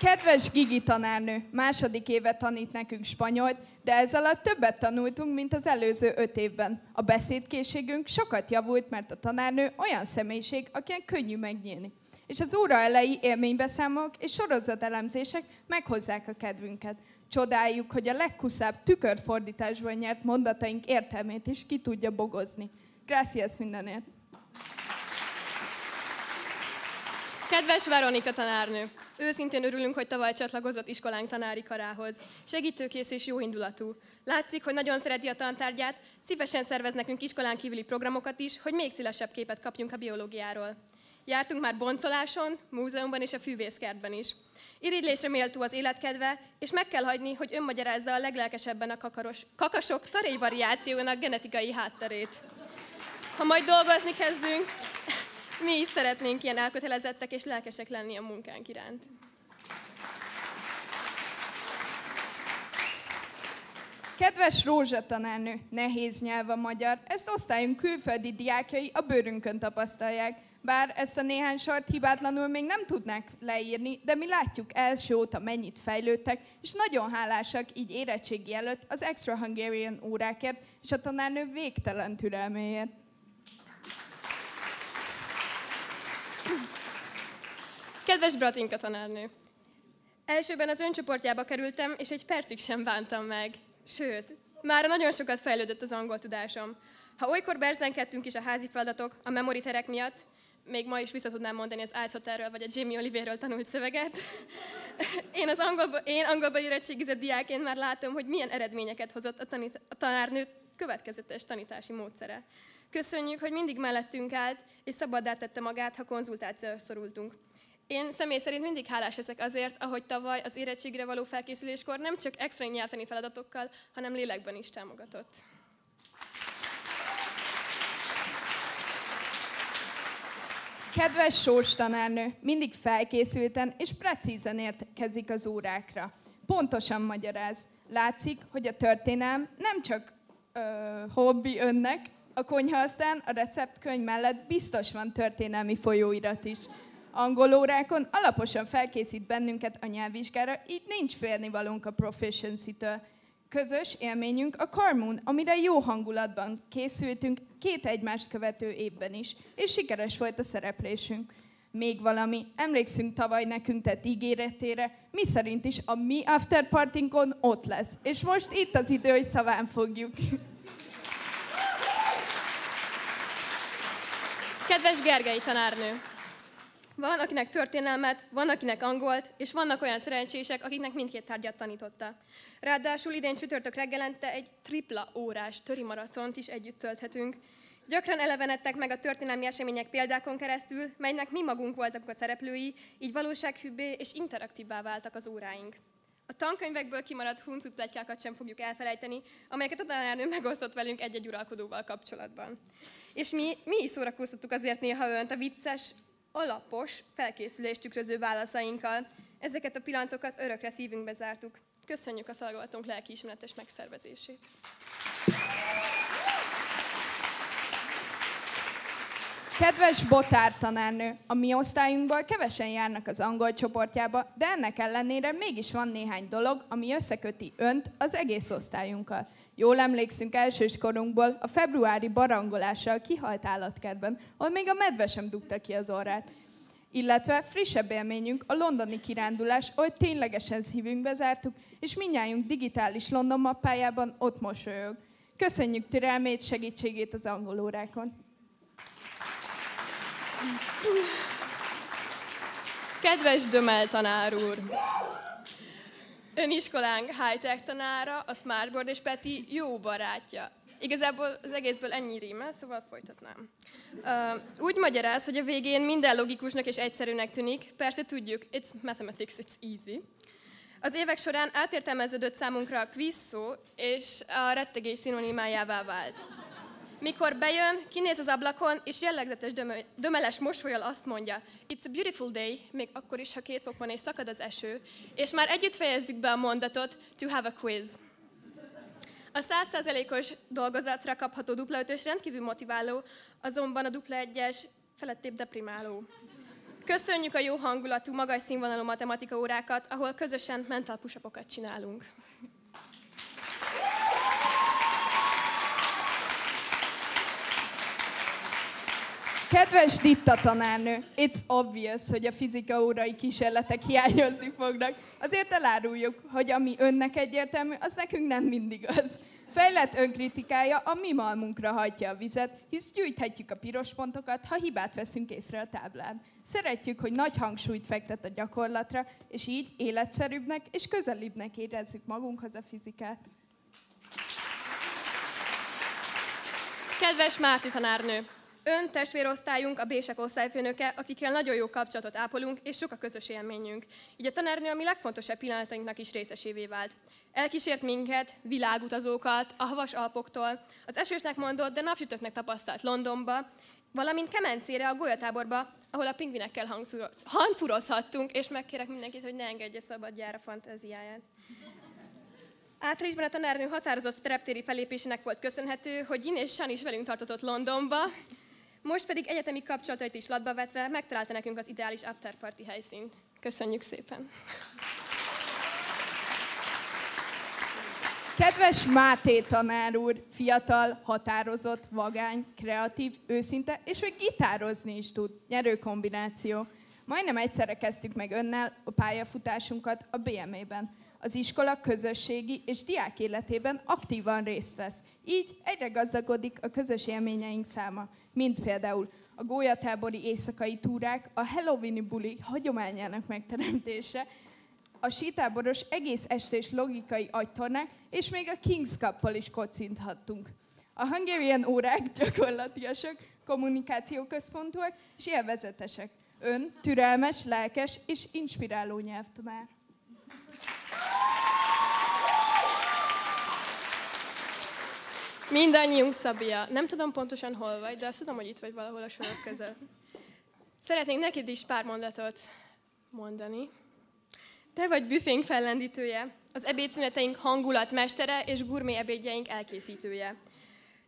Kedves Gigi tanárnő, második éve tanít nekünk spanyolt, de ez alatt többet tanultunk, mint az előző öt évben. A beszédkészségünk sokat javult, mert a tanárnő olyan személyiség, akien könnyű megnyílni. És az óra elejé élménybeszámolók és sorozatelemzések meghozzák a kedvünket. Csodáljuk, hogy a legkuszább tükörfordításban nyert mondataink értelmét is ki tudja bogozni. Gracias mindenért! Kedves Veronika tanárnő! Őszintén örülünk, hogy tavaly csatlakozott iskolánk tanári karához. Segítőkész és jóindulatú. Látszik, hogy nagyon szereti a tantárgyát, szívesen szervez nekünk iskolán kívüli programokat is, hogy még szélesebb képet kapjunk a biológiáról. Jártunk már boncoláson, múzeumban és a fűvészkertben is. Irigylésre méltó az életkedve, és meg kell hagyni, hogy önmagyarázza a leglelkesebben a kakaros, kakasok taréj variációnak genetikai hátterét. Ha majd dolgozni kezdünk, mi is szeretnénk ilyen elkötelezettek és lelkesek lenni a munkánk iránt. Kedves Rózsa tanárnő, nehéz nyelv a magyar, ezt osztályunk külföldi diákjai a bőrünkön tapasztalják. Bár ezt a néhány sort hibátlanul még nem tudnák leírni, de mi látjuk első óta mennyit fejlődtek, és nagyon hálásak így érettségi előtt az Extra Hungarian órákért, és a tanárnő végtelen türelméért. Kedves Bratinka tanárnő! Elsőben az öncsoportjába kerültem, és egy percig sem bántam meg. Sőt, már nagyon sokat fejlődött az angol tudásom. Ha olykor berzenkedtünk is a házi feladatok, a memoriterek miatt, még ma is vissza tudnám mondani az Ice Hotelről vagy a Jamie Oliverről tanult szöveget. Én az angolba, én angolba érettségizett diákként már látom, hogy milyen eredményeket hozott a, tanít, a tanárnő következetes tanítási módszere. Köszönjük, hogy mindig mellettünk állt, és szabaddá tette magát, ha konzultációra szorultunk. Én személy szerint mindig hálás leszek azért, ahogy tavaly az érettségre való felkészüléskor nem csak extra nyelvtani feladatokkal, hanem lélekben is támogatott. Kedves Sós tanárnő, mindig felkészülten és precízen érkezik az órákra. Pontosan magyaráz. Látszik, hogy a történelm nem csak ö, hobbi önnek, a konyha aztán a receptkönyv mellett biztos van történelmi folyóirat is. Angol órákon alaposan felkészít bennünket a nyelvvizsgára, így nincs félnivalónk a proficiency-től. Közös élményünk a Carmoon, amire jó hangulatban készültünk két egymást követő évben is, és sikeres volt a szereplésünk. Még valami, emlékszünk tavaly nekünk tett ígéretére, mi szerint is a mi afterpartinkon ott lesz. És most itt az idő, hogy szaván fogjuk. Kedves Gergely tanárnő! Van, akinek történelmet, van, akinek angolt, és vannak olyan szerencsések, akiknek mindkét tárgyat tanította. Ráadásul idén csütörtök reggelente egy tripla órás töri maracont is együtt tölthetünk. Gyakran elevenedtek meg a történelmi események példákon keresztül, melynek mi magunk voltak a szereplői, így valósághűbbé és interaktívvá váltak az óráink. A tankönyvekből kimaradt huncut sem fogjuk elfelejteni, amelyeket a tanárnő megosztott velünk egy-egy uralkodóval kapcsolatban. És mi, mi is szórakoztattuk azért néha önt a vicces, alapos felkészülést tükröző válaszainkkal. Ezeket a pillanatokat örökre szívünkbe zártuk. Köszönjük a szolgálatunk lelkiismeretes megszervezését. Kedves Botár tanárnő, a mi osztályunkból kevesen járnak az angol csoportjába, de ennek ellenére mégis van néhány dolog, ami összeköti önt az egész osztályunkkal. Jól emlékszünk elsős korunkból a februári barangolásra a kihalt állatkertben, ahol még a medve sem dugta ki az orrát. Illetve frissebb élményünk a londoni kirándulás, ahol ténylegesen szívünkbe zártuk, és minnyájunk digitális London mappájában ott mosolyog. Köszönjük türelmét, segítségét az angol órákon. Kedves Dömel tanár úr! Ön iskolánk high-tech tanára, a Smartboard és Peti jó barátja. Igazából az egészből ennyi rímel, szóval folytatnám. Úgy magyaráz, hogy a végén minden logikusnak és egyszerűnek tűnik. Persze tudjuk, it's mathematics, it's easy. Az évek során átértelmeződött számunkra a quiz szó, és a rettegés szinonimájává vált. Mikor bejön, kinéz az ablakon, és jellegzetes dömö- dömeles mosolyal azt mondja, It's a beautiful day, még akkor is, ha két fok van és szakad az eső, és már együtt fejezzük be a mondatot, to have a quiz. A százszázalékos dolgozatra kapható dupla ötös rendkívül motiváló, azonban a dupla egyes felettébb deprimáló. Köszönjük a jó hangulatú, magas színvonalú matematika órákat, ahol közösen mental push csinálunk. Kedves Ditta tanárnő, it's obvious, hogy a fizika órai kísérletek hiányozni fognak. Azért eláruljuk, hogy ami önnek egyértelmű, az nekünk nem mindig az. Fejlett önkritikája a mi malmunkra hajtja a vizet, hisz gyűjthetjük a piros pontokat, ha hibát veszünk észre a táblán. Szeretjük, hogy nagy hangsúlyt fektet a gyakorlatra, és így életszerűbbnek és közelibbnek érezzük magunkhoz a fizikát. Kedves Márti tanárnő! Ön testvérosztályunk, a Bések osztályfőnöke, akikkel nagyon jó kapcsolatot ápolunk, és sok a közös élményünk. Így a tanárnő a mi legfontosabb pillanatainknak is részesévé vált. Elkísért minket, világutazókat, a havas alpoktól, az esősnek mondott, de napsütöttnek tapasztalt Londonba, valamint Kemencére, a golyatáborba, ahol a pingvinekkel hangsúroz, hancurozhattunk, és megkérek mindenkit, hogy ne engedje szabadjára fantáziáját. Áprilisban a tanárnő határozott tereptéri felépésének volt köszönhető, hogy Jin és San is velünk tartotott Londonba, most pedig egyetemi kapcsolatait is latba vetve megtalálta nekünk az ideális afterparty helyszínt. Köszönjük szépen! Kedves Máté tanár úr, fiatal, határozott, vagány, kreatív, őszinte, és még gitározni is tud. Nyerő kombináció. Majdnem egyszerre kezdtük meg önnel a pályafutásunkat a BME-ben. Az iskola közösségi és diák életében aktívan részt vesz. Így egyre gazdagodik a közös élményeink száma, mint például a gólyatábori éjszakai túrák, a Halloweeni buli hagyományának megteremtése, a sítáboros egész estés logikai agytornák, és még a Kings Cup-pal is kocinthattunk. A Hungarian órák gyakorlatiasak, kommunikációközpontúak és élvezetesek. Ön türelmes, lelkes és inspiráló nyelvtanár. Mindannyiunk Szabia. Nem tudom pontosan hol vagy, de azt tudom, hogy itt vagy valahol a sorok között. Szeretnénk neked is pár mondatot mondani. Te vagy büfénk fellendítője, az ebédszüneteink hangulatmestere és gurmé ebédjeink elkészítője.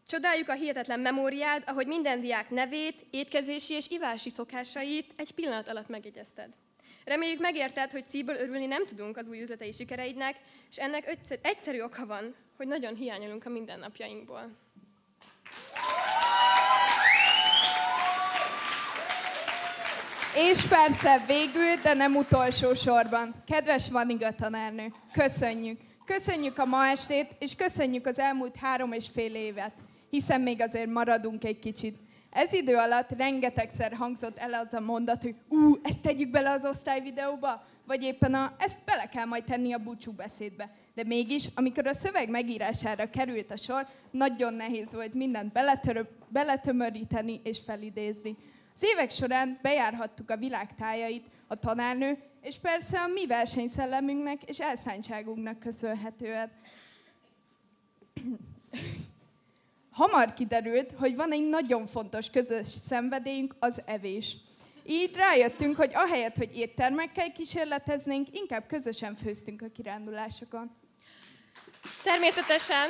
Csodáljuk a hihetetlen memóriád, ahogy minden diák nevét, étkezési és ivási szokásait egy pillanat alatt megjegyezted. Reméljük megérted, hogy szívből örülni nem tudunk az új üzletei sikereidnek, és ennek egyszer- egyszerű oka van, hogy nagyon hiányolunk a mindennapjainkból. És persze végül, de nem utolsó sorban, kedves Vaniga tanárnő, köszönjük. Köszönjük a ma estét, és köszönjük az elmúlt három és fél évet, hiszen még azért maradunk egy kicsit. Ez idő alatt rengetegszer hangzott el az a mondat, hogy ú, ezt tegyük bele az osztályvideóba, vagy éppen a, ezt bele kell majd tenni a búcsú beszédbe. De mégis, amikor a szöveg megírására került a sor, nagyon nehéz volt mindent beletörö, beletömöríteni és felidézni. Az évek során bejárhattuk a világ tájait, a tanárnő, és persze a mi versenyszellemünknek és elszántságunknak köszönhetően. Hamar kiderült, hogy van egy nagyon fontos közös szenvedélyünk, az evés. Így rájöttünk, hogy ahelyett, hogy éttermekkel kísérleteznénk, inkább közösen főztünk a kirándulásokon. Természetesen,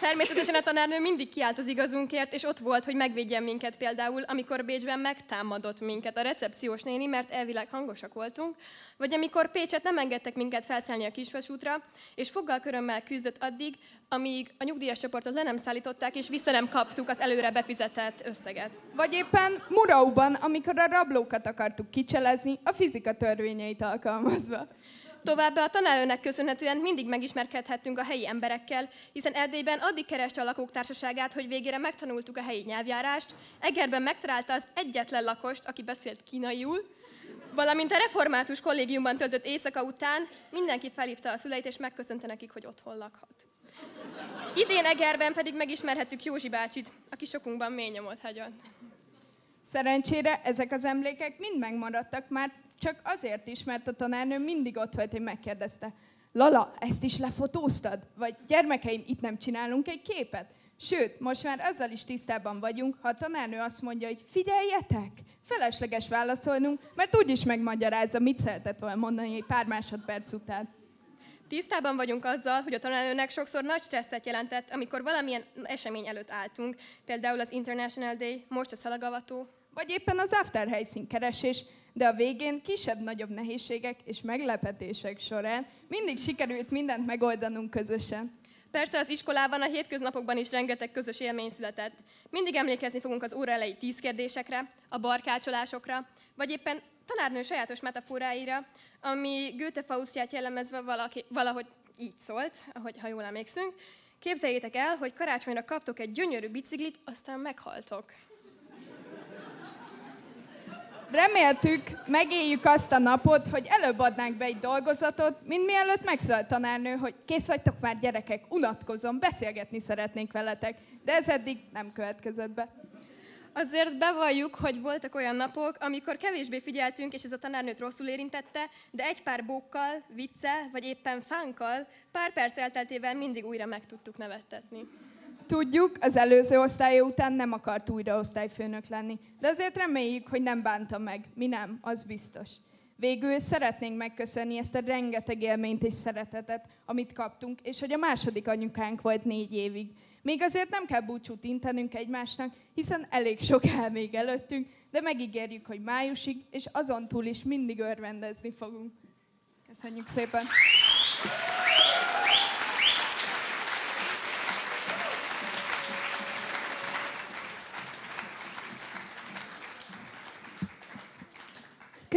természetesen a tanárnő mindig kiállt az igazunkért, és ott volt, hogy megvédjen minket például, amikor Bécsben megtámadott minket a recepciós néni, mert elvileg hangosak voltunk, vagy amikor Pécset nem engedtek minket felszállni a kisvasútra, és foggal körömmel küzdött addig, amíg a nyugdíjas csoportot le nem szállították, és vissza nem kaptuk az előre befizetett összeget. Vagy éppen Murauban, amikor a rablókat akartuk kicselezni, a fizika törvényeit alkalmazva. Továbbá a tanárőnek köszönhetően mindig megismerkedhettünk a helyi emberekkel, hiszen Erdélyben addig kereste a lakók hogy végére megtanultuk a helyi nyelvjárást, Egerben megtalálta az egyetlen lakost, aki beszélt kínaiul, valamint a református kollégiumban töltött éjszaka után mindenki felhívta a szüleit, és megköszönte nekik, hogy otthon lakhat. Idén Egerben pedig megismerhettük Józsi bácsit, aki sokunkban mély nyomot hagyott. Szerencsére ezek az emlékek mind megmaradtak már, csak azért is, mert a tanárnő mindig ott volt, hogy megkérdezte. Lala, ezt is lefotóztad? Vagy gyermekeim, itt nem csinálunk egy képet? Sőt, most már azzal is tisztában vagyunk, ha a tanárnő azt mondja, hogy figyeljetek, felesleges válaszolnunk, mert úgyis megmagyarázza, mit szeretett volna mondani egy pár másodperc után. Tisztában vagyunk azzal, hogy a tanárnőnek sokszor nagy stresszet jelentett, amikor valamilyen esemény előtt álltunk, például az International Day, most a szalagavató. Vagy éppen az after helyszín keresés, de a végén kisebb-nagyobb nehézségek és meglepetések során mindig sikerült mindent megoldanunk közösen. Persze az iskolában, a hétköznapokban is rengeteg közös élmény született. Mindig emlékezni fogunk az óra elejé tíz kérdésekre, a barkácsolásokra, vagy éppen tanárnő sajátos metaforáira, ami Goethe Faustját jellemezve valaki, valahogy így szólt, ahogy, ha jól emlékszünk. Képzeljétek el, hogy karácsonyra kaptok egy gyönyörű biciklit, aztán meghaltok. Reméltük, megéljük azt a napot, hogy előbb adnánk be egy dolgozatot, mint mielőtt megszólalt tanárnő, hogy kész vagytok már gyerekek, unatkozom, beszélgetni szeretnénk veletek. De ez eddig nem következett be. Azért bevalljuk, hogy voltak olyan napok, amikor kevésbé figyeltünk, és ez a tanárnőt rosszul érintette, de egy pár bókkal, viccel, vagy éppen fánkkal, pár perc elteltével mindig újra meg tudtuk nevettetni. Tudjuk, az előző osztály után nem akart újra osztályfőnök lenni, de azért reméljük, hogy nem bánta meg. Mi nem, az biztos. Végül szeretnénk megköszönni ezt a rengeteg élményt és szeretetet, amit kaptunk, és hogy a második anyukánk volt négy évig. Még azért nem kell búcsút intenünk egymásnak, hiszen elég sok el még előttünk, de megígérjük, hogy májusig, és azon túl is mindig örvendezni fogunk. Köszönjük szépen!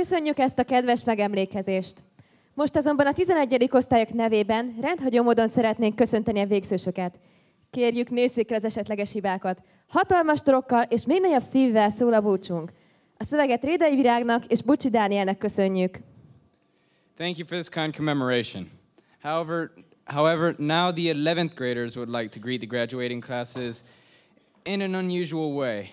Köszönjük ezt a kedves megemlékezést! Most azonban a 11. osztályok nevében rendhagyó módon szeretnénk köszönteni a végzősöket. Kérjük, nézzék el az esetleges hibákat. Hatalmas torokkal és még nagyobb szívvel szól a búcsunk. A szöveget Rédei Virágnak és Bucsi Dánielnek köszönjük. Thank you for this kind commemoration. However, however, now the 11th graders would like to greet the graduating classes in an unusual way.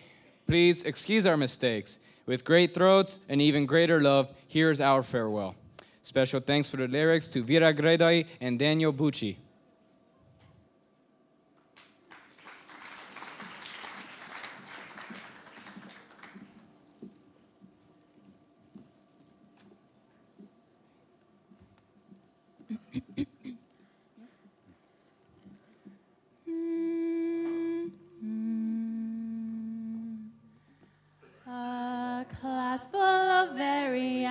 Please excuse our mistakes. With great throats and even greater love, here's our farewell. Special thanks for the lyrics to Vira Gredai and Daniel Bucci. A class full of very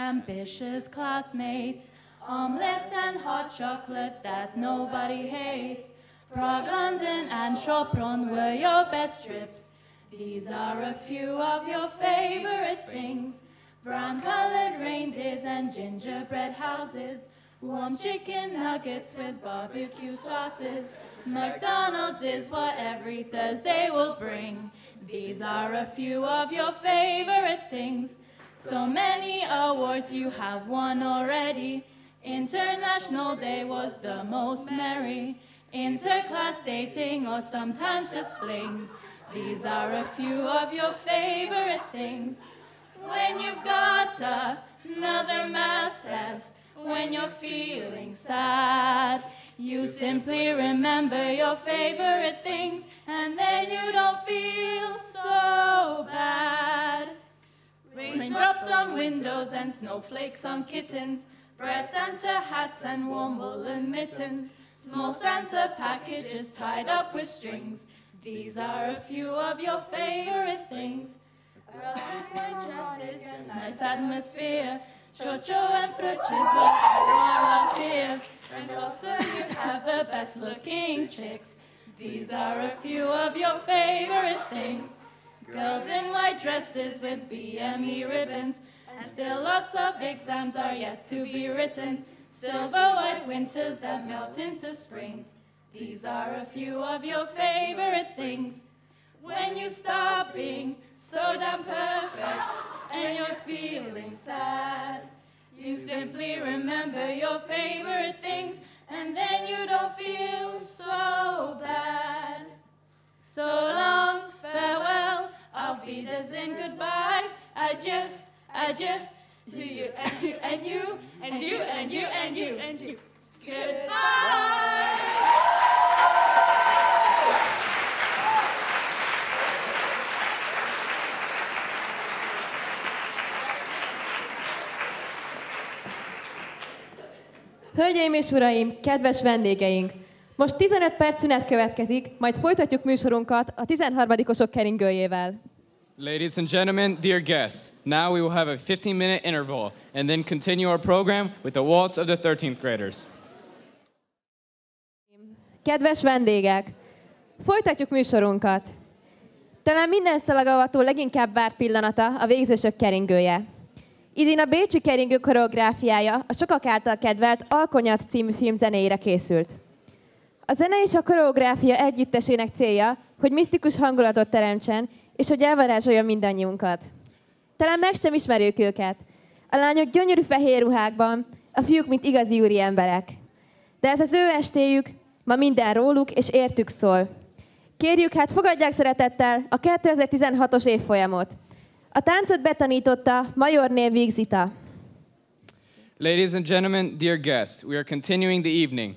ambitious classmates, omelets and hot chocolates that nobody hates. Prague, London, and Sopron were your best trips. These are a few of your favorite things brown colored reindeers and gingerbread houses, warm chicken nuggets with barbecue sauces. McDonald's is what every Thursday will bring. These are a few of your favorite things. So many awards you have won already. International Day was the most merry. Interclass dating or sometimes just flings. These are a few of your favorite things. When you've got another math test, when you're feeling sad, you simply remember your favorite things, and then you don't feel so bad. Raindrops on windows and snowflakes on kittens, bread Santa hats and warm woolen mittens, small Santa packages tied up with strings. These are a few of your favorite things. Girls in white dresses, nice atmosphere. Chocho and fruches, what everyone loves here. And also you have the best looking chicks. These are a few of your favorite things. Girls in white dresses with BME ribbons. And still lots of exams are yet to be written. Silver white winters that melt into springs. These are a few of your favorite things. When you stop being so damn perfect and you're feeling sad, you simply remember your favorite things and then you don't feel so bad. So long, farewell, auf Wiedersehen, goodbye, adieu, adieu, to you and you and you and you and you and you and you. Goodbye. Hölgyeim és uraim, kedves vendégeink! Most 15 perc szünet következik, majd folytatjuk műsorunkat a 13-osok keringőjével. Ladies and gentlemen, dear guests, now we will have a 15 minute interval and then continue our program with the waltz of the 13th graders. Kedves vendégek! Folytatjuk műsorunkat. Talán minden szalagavató leginkább várt pillanata a végzősök keringője. Idén a Bécsi keringő koreográfiája a sokak által kedvelt Alkonyat című film zenéjére készült. A zene és a koreográfia együttesének célja, hogy misztikus hangulatot teremtsen, és hogy elvarázsolja mindannyiunkat. Talán meg sem ismerjük őket. A lányok gyönyörű fehér ruhákban, a fiúk, mint igazi úri emberek. De ez az ő estéjük, ma minden róluk és értük szól. Kérjük, hát fogadják szeretettel a 2016-os évfolyamot. A táncot betanította Majorné Vigzita. Ladies and gentlemen, dear guests, we are continuing the evening.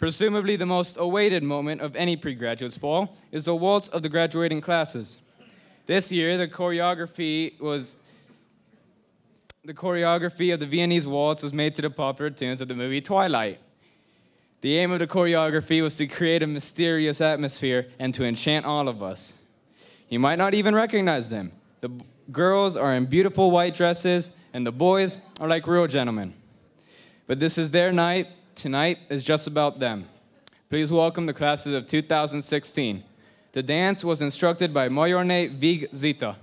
Presumably the most awaited moment of any pre-graduates ball is the waltz of the graduating classes. This year, the choreography was the choreography of the Viennese waltz was made to the popular tunes of the movie Twilight. The aim of the choreography was to create a mysterious atmosphere and to enchant all of us. You might not even recognize them. The girls are in beautiful white dresses, and the boys are like real gentlemen. But this is their night. Tonight is just about them. Please welcome the classes of 2016. The dance was instructed by Moyorne Vig Zita.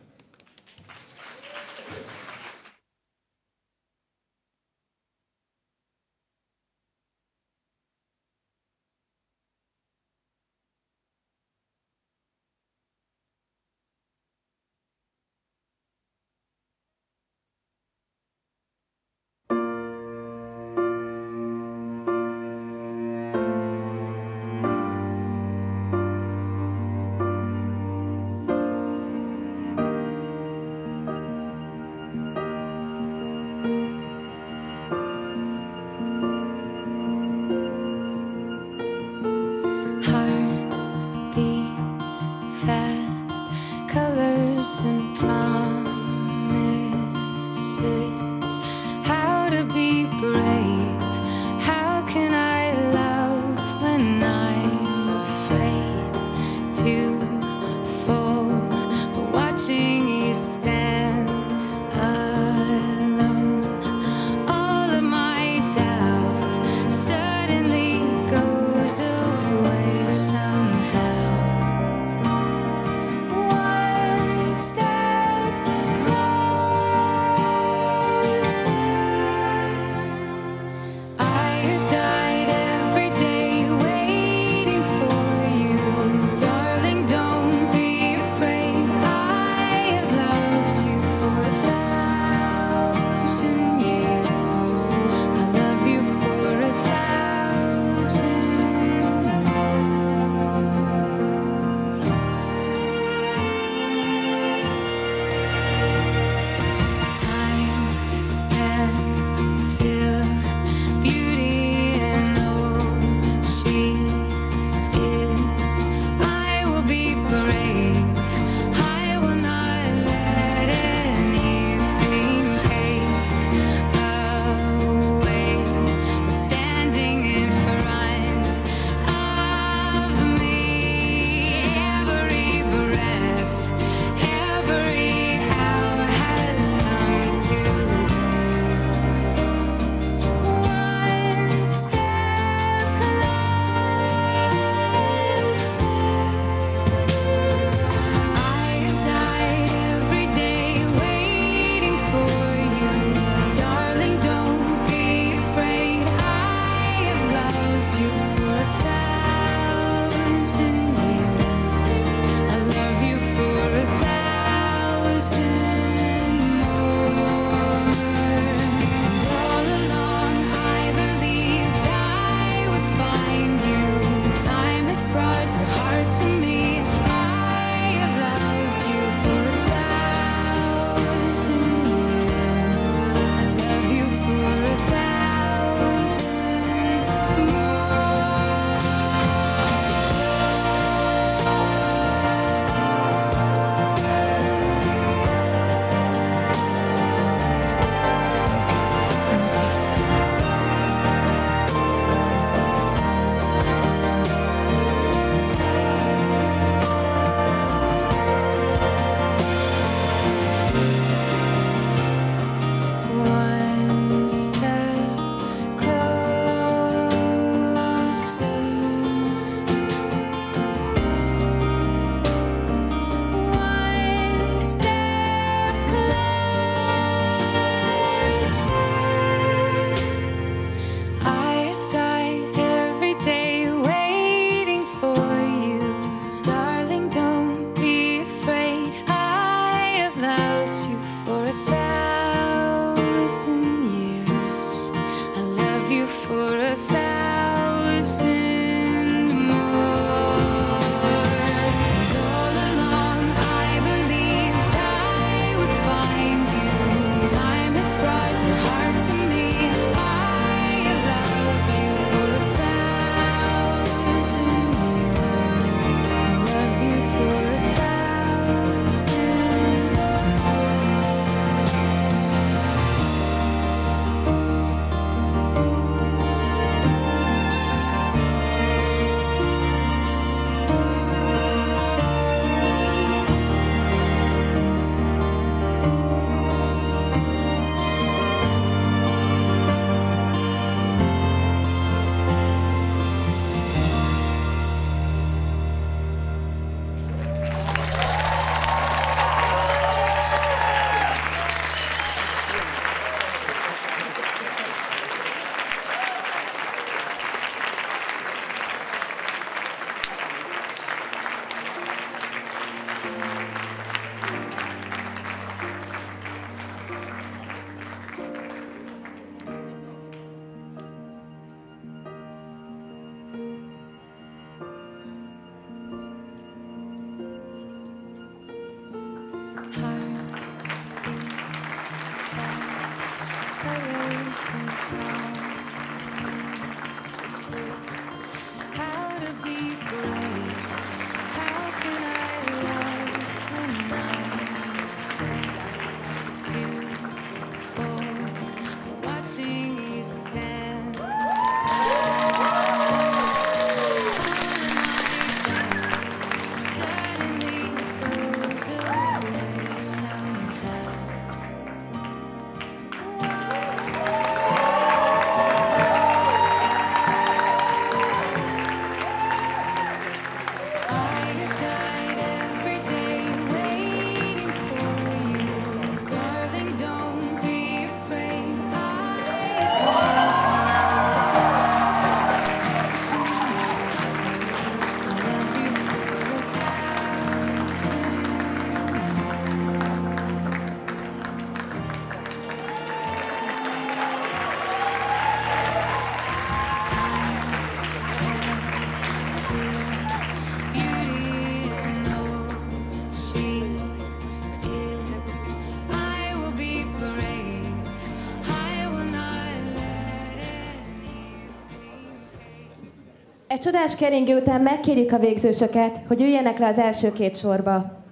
Egy csodás keringő után megkérjük a végzősöket, hogy üljenek le az első két sorba.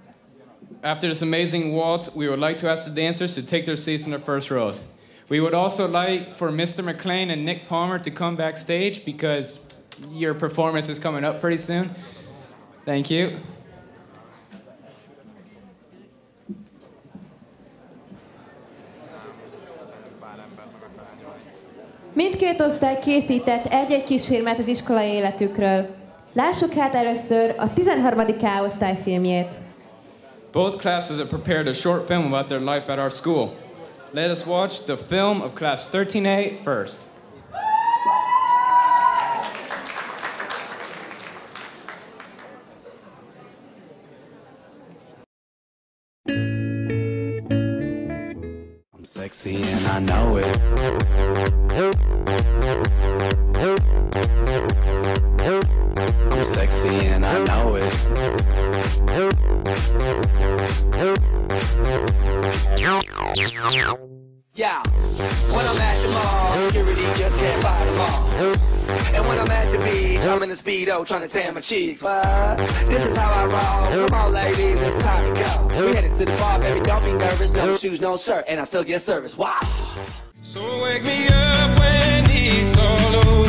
After this amazing waltz, we would like to ask the dancers to take their seats in the first rows. We would also like for Mr. McLean and Nick Palmer to come backstage because your performance is coming up pretty soon. Thank you. Mindkét osztály készített egy-egy kísérmet az iskolai életükről. Lássuk hát először a 13. K osztály filmjét. Both classes have prepared a short film about their life at our school. Let us watch the film of class 13A first. sexy and I know it. I'm sexy and I know it. Yeah, when I'm at the mall, security and when I'm at the beach, I'm in a speedo trying to tan my cheeks. But this is how I roll. Come on, ladies, it's time to go. We headed to the bar, baby, don't be nervous. No shoes, no shirt, and I still get service. Wow. So wake me up when it's all over.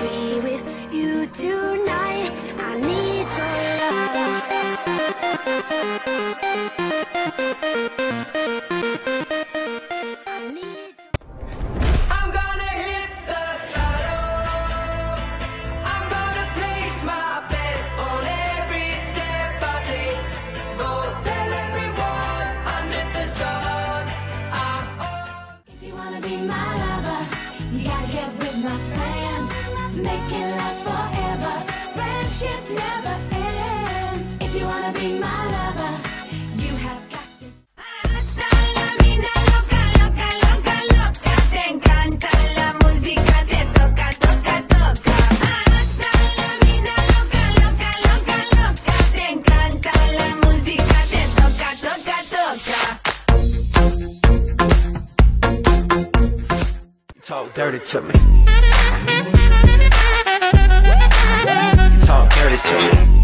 free. to me. You talk dirty to me.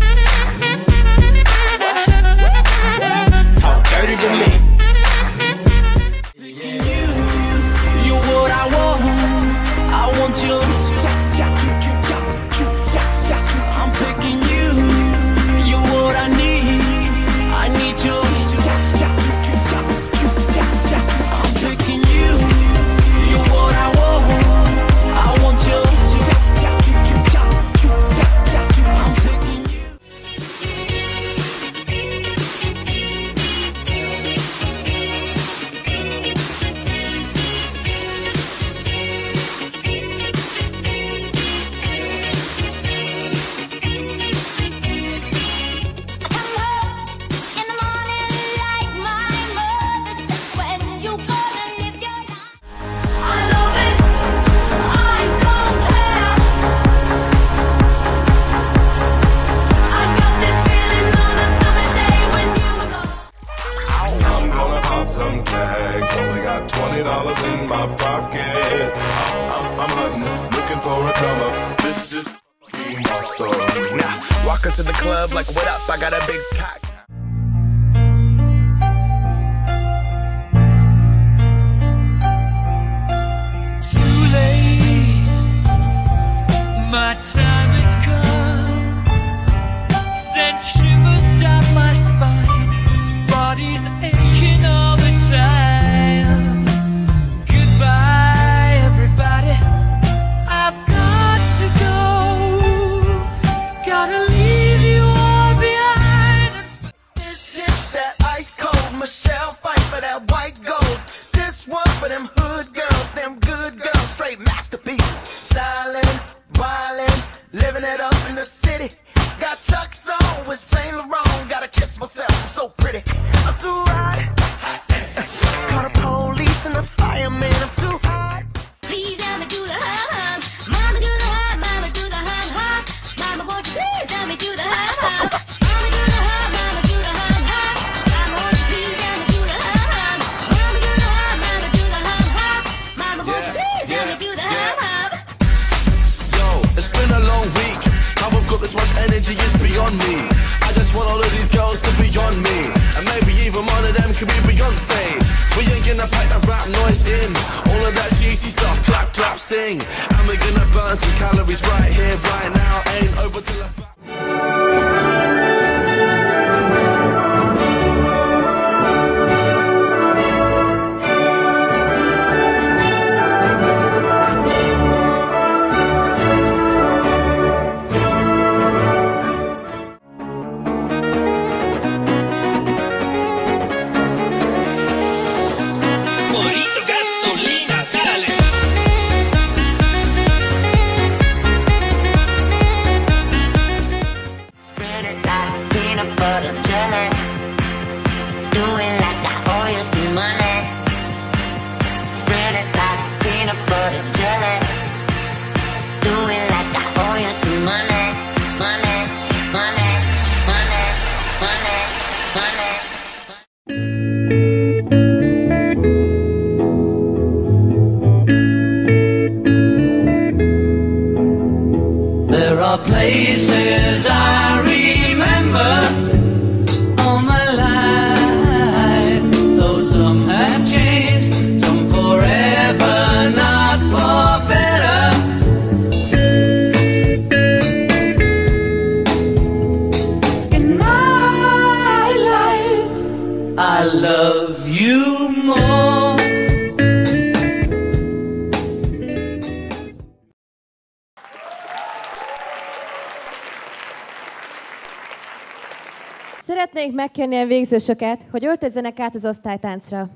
Megkérni a végzősöket, hogy öltözzenek át az osztálytáncra.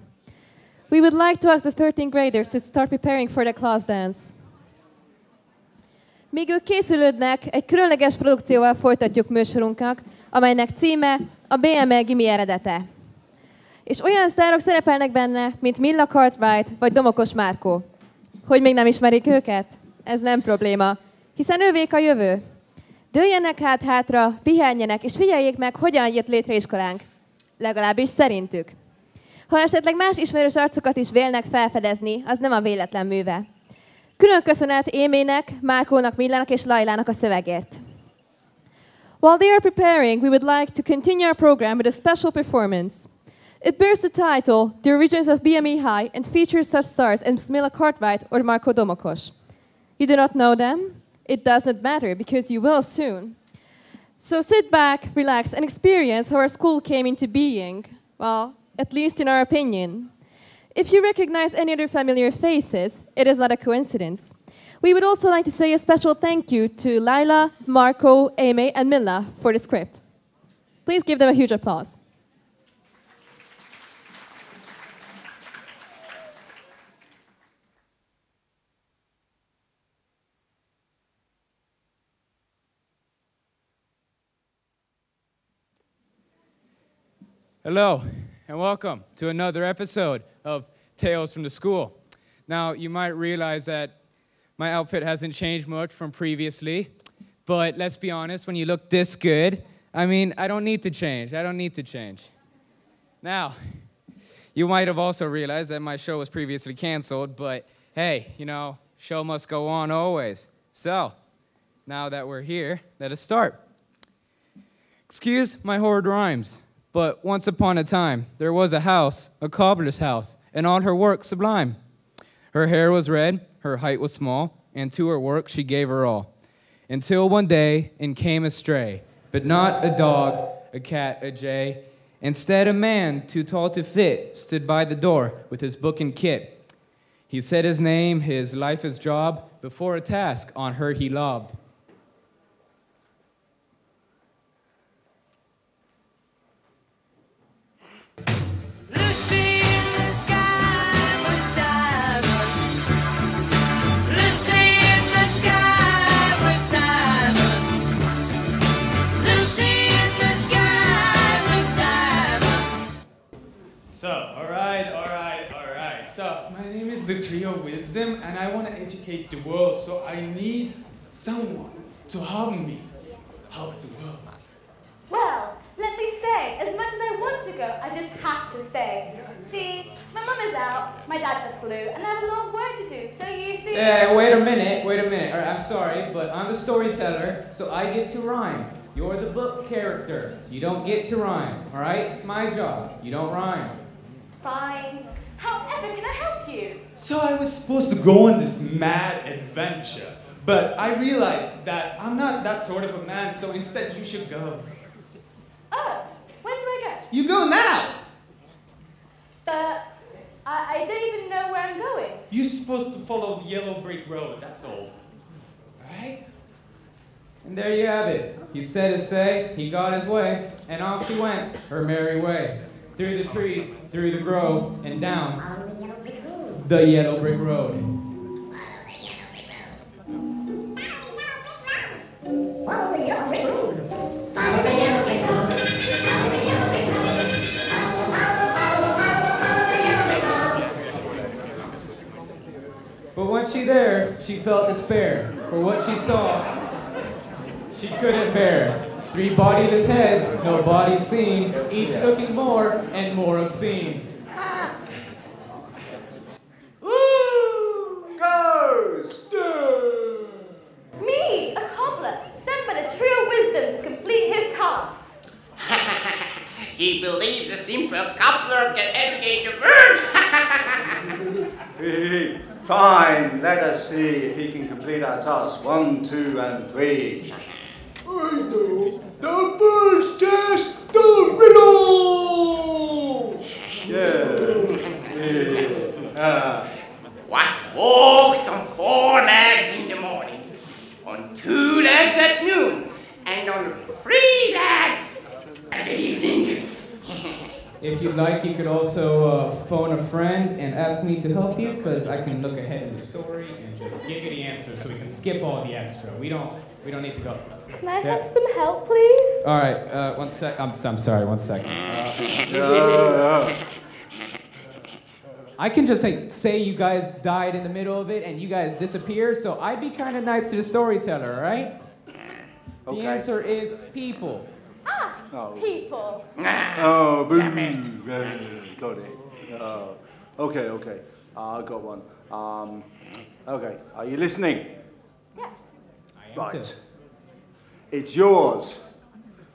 We would like to ask the 13th graders to start preparing for the class dance. Míg ők készülődnek, egy különleges produkcióval folytatjuk műsorunknak, amelynek címe a BML Gimi eredete. És olyan sztárok szerepelnek benne, mint Milla Cartwright vagy Domokos Márkó. Hogy még nem ismerik őket? Ez nem probléma, hiszen ővék a jövő. Dőljenek hát hátra, pihenjenek, és figyeljék meg, hogyan jött létre iskolánk. Legalábbis szerintük. Ha esetleg más ismerős arcokat is vélnek felfedezni, az nem a véletlen műve. Külön köszönet Émének, Márkónak, Millának és Lajlának a szövegért. While they are preparing, we would like to continue our program with a special performance. It bears the title The Origins of BME High and features such stars as Mila Cartwright or Marco Domokos. You do not know them? It does not matter because you will soon. So sit back, relax, and experience how our school came into being. Well, at least in our opinion. If you recognize any other familiar faces, it is not a coincidence. We would also like to say a special thank you to Lila, Marco, Amy, and Milla for the script. Please give them a huge applause. Hello, and welcome to another episode of Tales from the School. Now, you might realize that my outfit hasn't changed much from previously, but let's be honest, when you look this good, I mean, I don't need to change. I don't need to change. Now, you might have also realized that my show was previously canceled, but hey, you know, show must go on always. So, now that we're here, let us start. Excuse my horrid rhymes, but once upon a time there was a house, a cobbler's house, and all her work sublime. Her hair was red, her height was small, and to her work she gave her all. Until one day and came a stray, but not a dog, a cat, a jay. Instead, a man too tall to fit stood by the door with his book and kit. He said his name, his life, his job, before a task on her he loved. Is the Trio Wisdom, and I want to educate the world, so I need someone to help me help the world. Well, let me stay. As much as I want to go, I just have to stay. See, my mum is out, my dad the flu, and I have a lot of work to do. So you see. Hey, wait a minute, wait a minute. All right, I'm sorry, but I'm the storyteller, so I get to rhyme. You're the book character. You don't get to rhyme, all right? It's my job. You don't rhyme. Fine. However, can I help you? So, I was supposed to go on this mad adventure, but I realized that I'm not that sort of a man, so instead, you should go. Oh, when do I go? You go now! But I, I don't even know where I'm going. You're supposed to follow the yellow brick road, that's all. Right? And there you have it. He said his say, he got his way, and off she went, her merry way. Through the trees, through the grove, and down the yellow brick road. But once she there, she felt despair, for what she saw, she couldn't bear. Three bodiless heads, no body seen, each looking more and more obscene. Ooh! Me, a cobbler, sent the wisdom to complete his task. he believes a simple cobbler can educate the birds! fine, let us see if he can complete our task. One, two, and three. I know the first test, the riddle! Yeah. yeah. Ah. What walks on four legs in the morning, on two legs at noon, and on three legs at the evening? If you'd like, you could also uh, phone a friend and ask me to help you, because I can look ahead in the story and just give you the answer, so we can skip all the extra. We don't, we don't need to go. Can I have some help, please? All right, uh, one sec. I'm, I'm sorry, one second. I can just say, say you guys died in the middle of it and you guys disappear, so I'd be kind of nice to the storyteller, all right? The answer is people. Ah, Oh. People. Oh, boo. Got it. Oh. Okay, okay. Uh, I got one. Um, okay, are you listening? Yes. I am right. It's yours,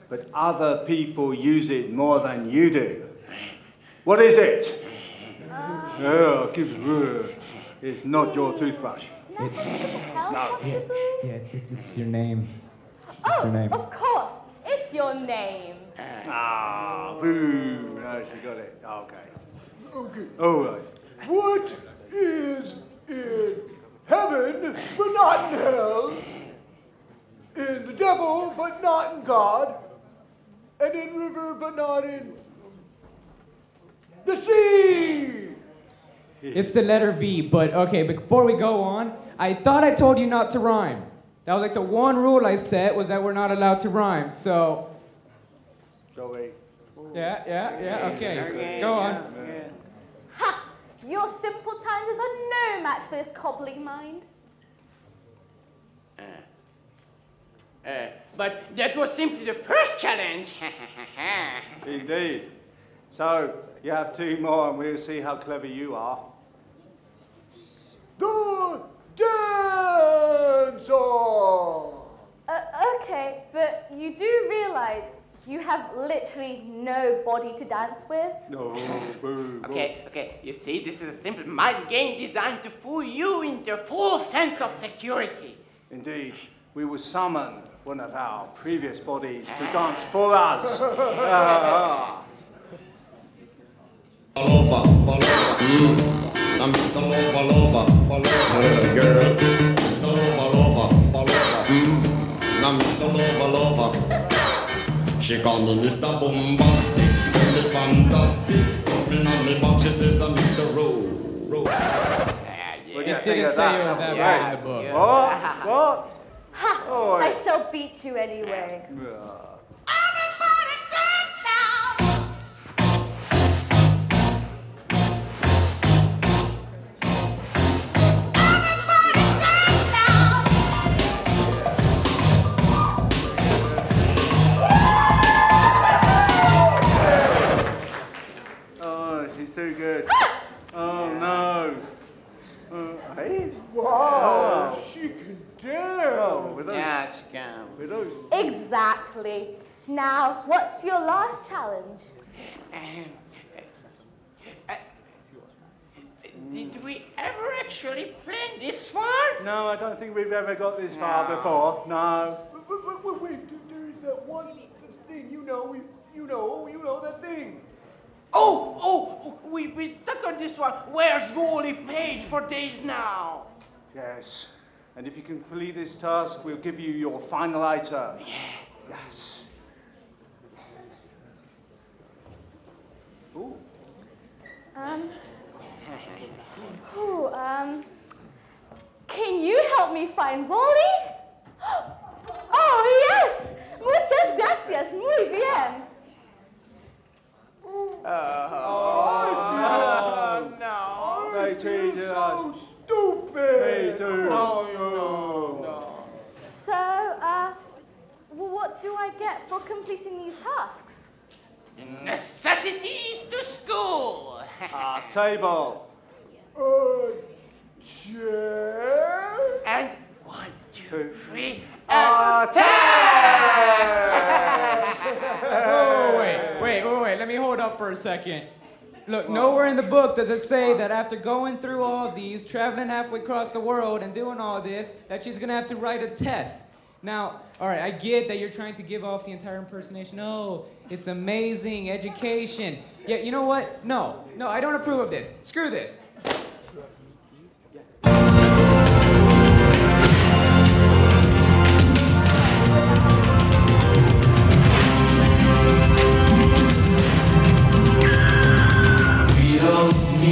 but other people use it more than you do. What is it? Yeah, keep uh, It's not your toothbrush. Help, possibly? Yeah, it's, it's your name. It's Oh, your name. of course. It's your name. Ah, boo. No, she got it. Okay. Okay. All right. What is in heaven but not in hell? In the devil but not in God? And in river but not in the sea? It's the letter V, but okay, before we go on, I thought I told you not to rhyme. That was like the one rule I set was that we're not allowed to rhyme. So, Sorry. yeah, yeah, yeah, okay. Go on. Ha! Your simple tangents are no match for this cobbling mind. Uh, but that was simply the first challenge. Indeed. So, you have two more and we'll see how clever you are. The dancer! Uh, okay, but you do realize you have literally no body to dance with? No, boo. Okay, okay. You see, this is a simple mind game designed to fool you into a full sense of security. Indeed. We will summon one of our previous bodies to dance for us. Lover, lover, mm. I'm Mr. Lover, lover, lover, yeah, girl. Mr. Lover, lover, lover, mm. I'm Mr. Lover, lover. She call me Mr. Bombastic, tell me fantastic. Put me on me back, she says I'm Mr. Rowe. Rowe. What do you It didn't say that? it was that Yeah. way in the book. What? What? Ha! Oh, I shall beat you anyway. I'm reported dance out! Oh, she's too good. Oh no. Uh, hey? Wow, Oh. She can dance! with those, Yeah, she can. with those. Exactly. Now, what's your last challenge? Um, uh, did we ever actually plan this far? No, I don't think we've ever got this far before. No. Wait, wait, wait, wait, there- there is that one thing, you know, we, you know, you know that thing. Oh, oh, we, we stuck on this one. Where's Wally Page for days now? Yes. And if you can complete this task, we'll give you your final item. Yeah. Yes. Ooh. Um. Ooh, um. Can you help me find Wally? Oh, yes! Muchas gracias. Muy bien. Oh, no. They cheated us. Stupid! Me too. Oh, So, uh, well, what do I get for completing these tasks? Necessities to school. Our table. Uh, chair? and one, two, three, Our and Oh, wait, wait, wait, wait. Let me hold up for a second. Look, nowhere in the book does it say that after going through all these, traveling halfway across the world and doing all this, that she's gonna have to write a test. Now, all right, I get that you're trying to give off the entire impersonation. No, it's amazing education. Yeah, you know what? No, no, I don't approve of this. Screw this. A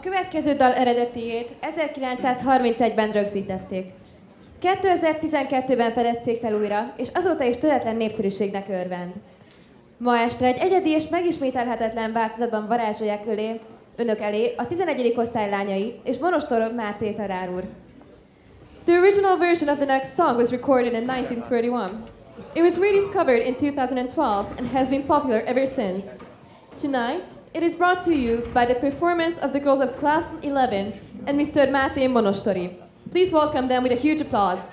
következő dal eredetiét 1931-ben rögzítették. 2012-ben fedezték fel újra, és azóta is töretlen népszerűségnek örvend. Ma este egy egyedi és megismételhetetlen változatban varázsolják ölé, önök elé a 11. osztály lányai és Monostor Máté tanár úr. The original version of the next song was recorded in 1931. It was rediscovered in 2012 and has been popular ever since. Tonight, it is brought to you by the performance of the girls of Class 11 and Mr. Máté Monostori. Please welcome them with a huge applause.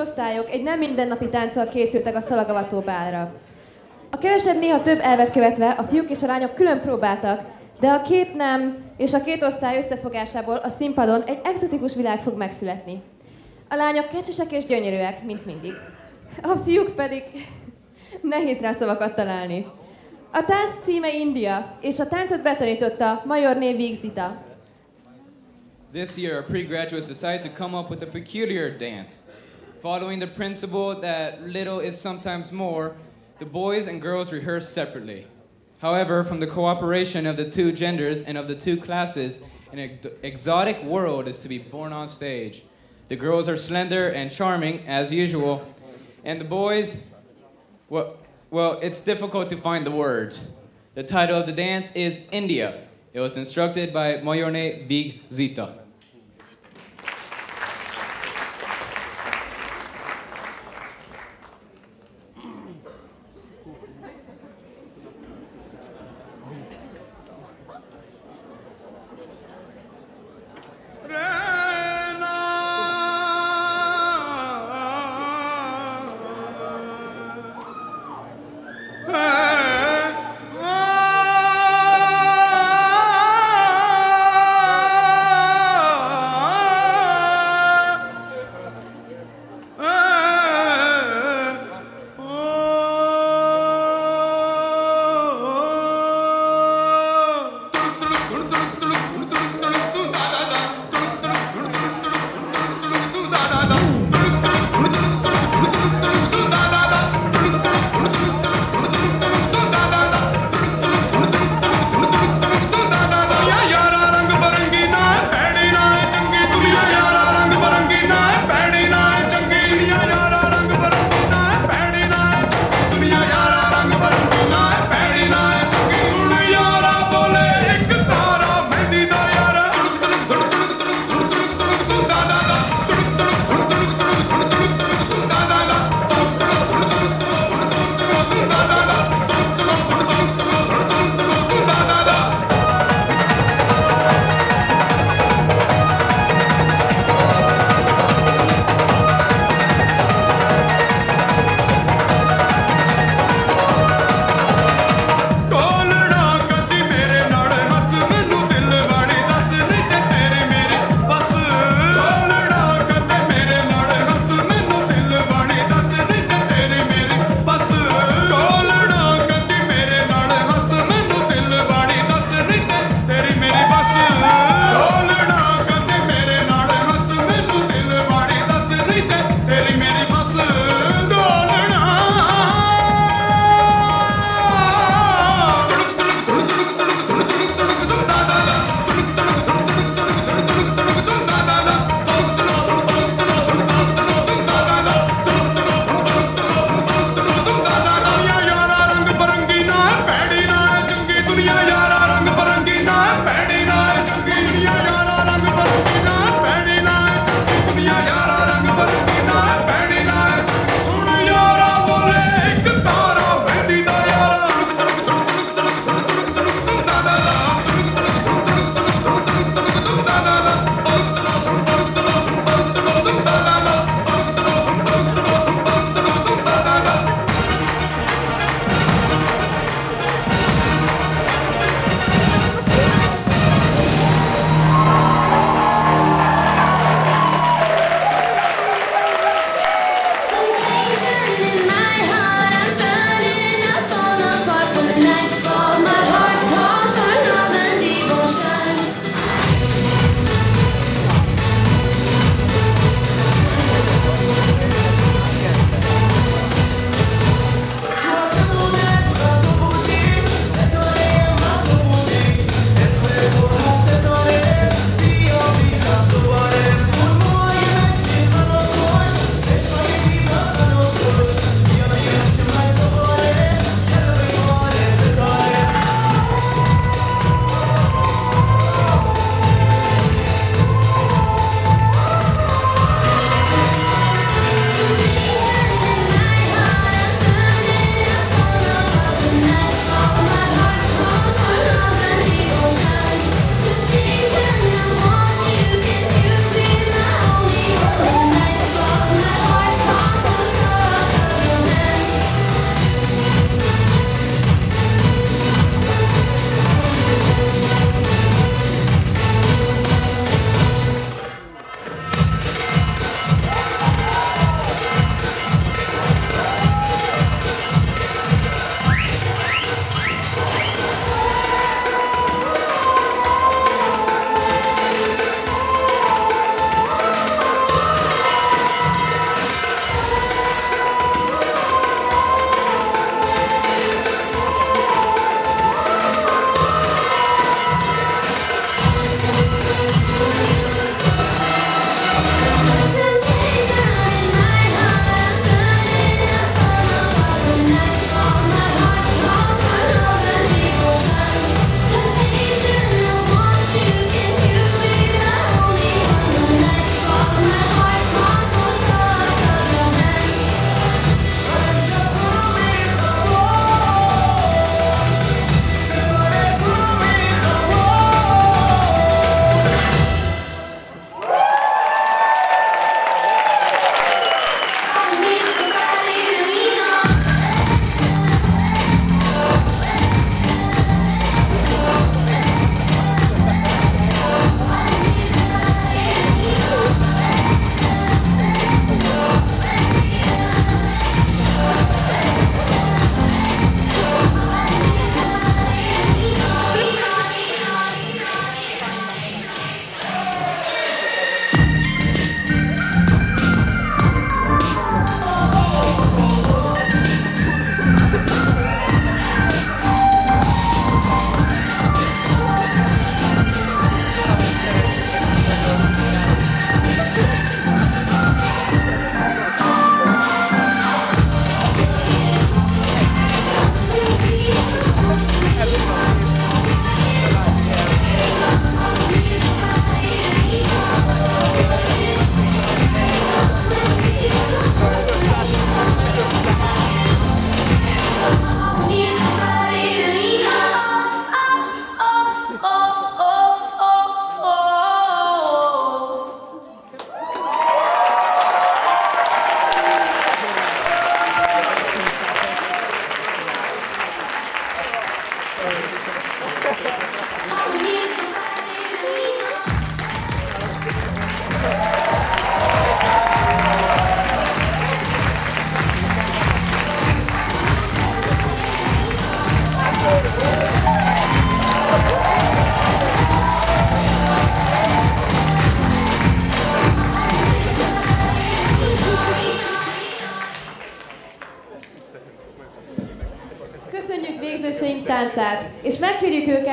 Osztályok egy nem mindennapi tánccal készültek a szalagavató bálra. A kevesebb néha több elvet követve a fiúk és a lányok külön próbáltak, de a két nem és a két osztály összefogásából a színpadon egy exotikus világ fog megszületni. A lányok kecsesek és gyönyörűek, mint mindig. A fiúk pedig nehéz rá szavakat találni. A tánc címe India, és a táncot betanította Majorné Vigzita. This year, our pre-graduates decided to come up with a peculiar dance. Following the principle that little is sometimes more, the boys and girls rehearse separately. However, from the cooperation of the two genders and of the two classes, an ex- exotic world is to be born on stage. The girls are slender and charming, as usual, and the boys, well, well, it's difficult to find the words. The title of the dance is India. It was instructed by Moyone Vig Zita.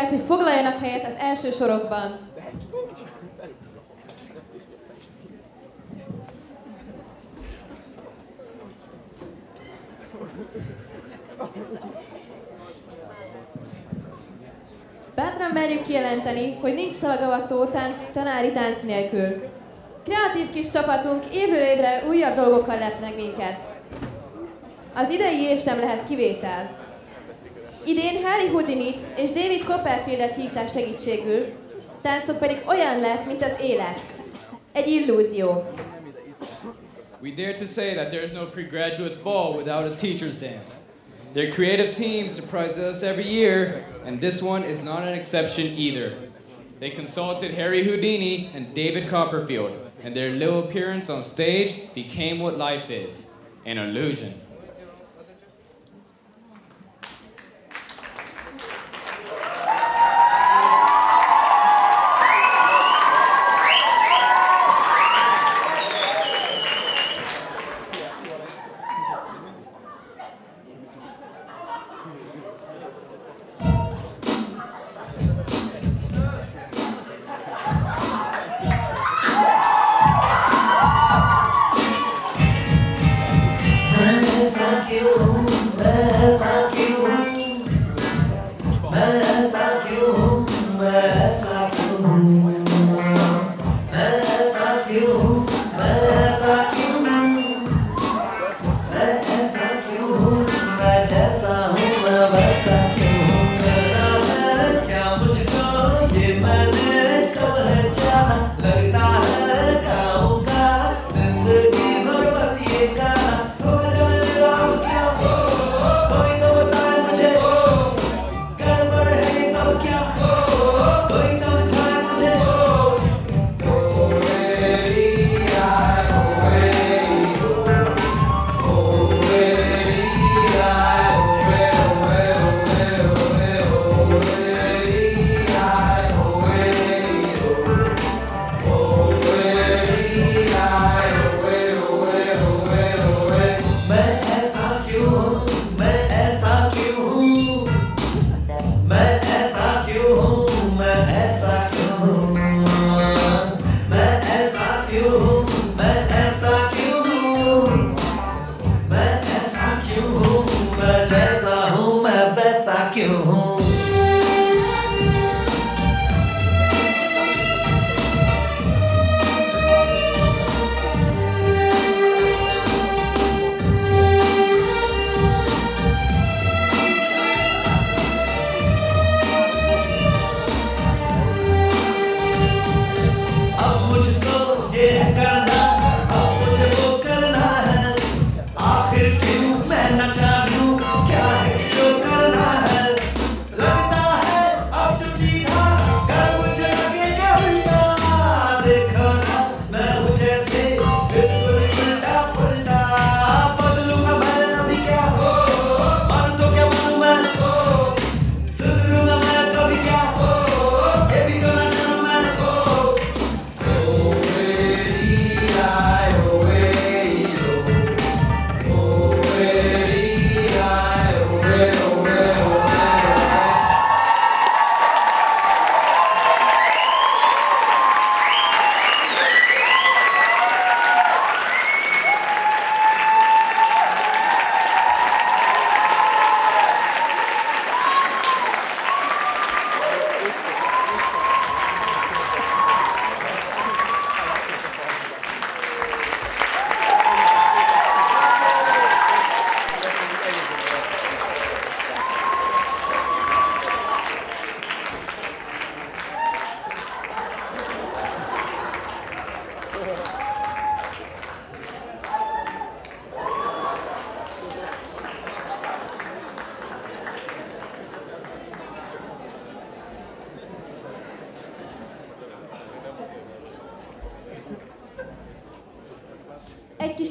Őket, hogy foglaljanak helyet az első sorokban. Bátran merjük kijelenteni, hogy nincs szalagavató tán- tanári tánc nélkül. Kreatív kis csapatunk évről évre újabb dolgokkal lep meg minket. Az idei év sem lehet kivétel. Idén Harry Houdinit és David Copperfieldet hívták segítségül, táncok pedig olyan lett, mint az élet. Egy illúzió. We dare to say that there is no pre-graduates ball without a teacher's dance. Their creative team surprises us every year, and this one is not an exception either. They consulted Harry Houdini and David Copperfield, and their little appearance on stage became what life is an illusion.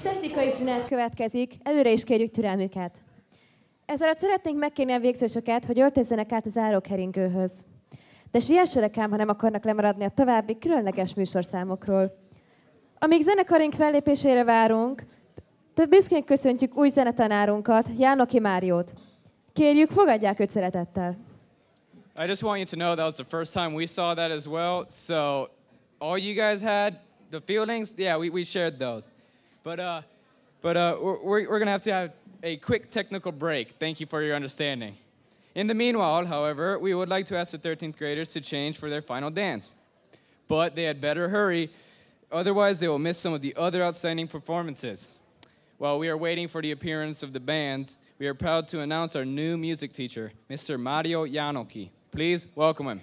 technikai szünet következik, előre is kérjük türelmüket. Ezzel szeretnénk megkérni a végzősöket, hogy öltözzenek át az árókeringőhöz. De siessenek ám, ha nem akarnak lemaradni a további különleges műsorszámokról. Amíg zenekarink fellépésére várunk, több büszkén köszöntjük új zenetanárunkat, Jánoki Máriót. Kérjük, fogadják őt szeretettel. I just want you to know that was the first time we saw that as well. So all you guys had, the feelings, yeah, we, we shared those. But, uh, but uh, we're, we're going to have to have a quick technical break. Thank you for your understanding. In the meanwhile, however, we would like to ask the 13th graders to change for their final dance. But they had better hurry, otherwise they will miss some of the other outstanding performances. While we are waiting for the appearance of the bands, we are proud to announce our new music teacher, Mr. Mario Janoki. Please welcome him.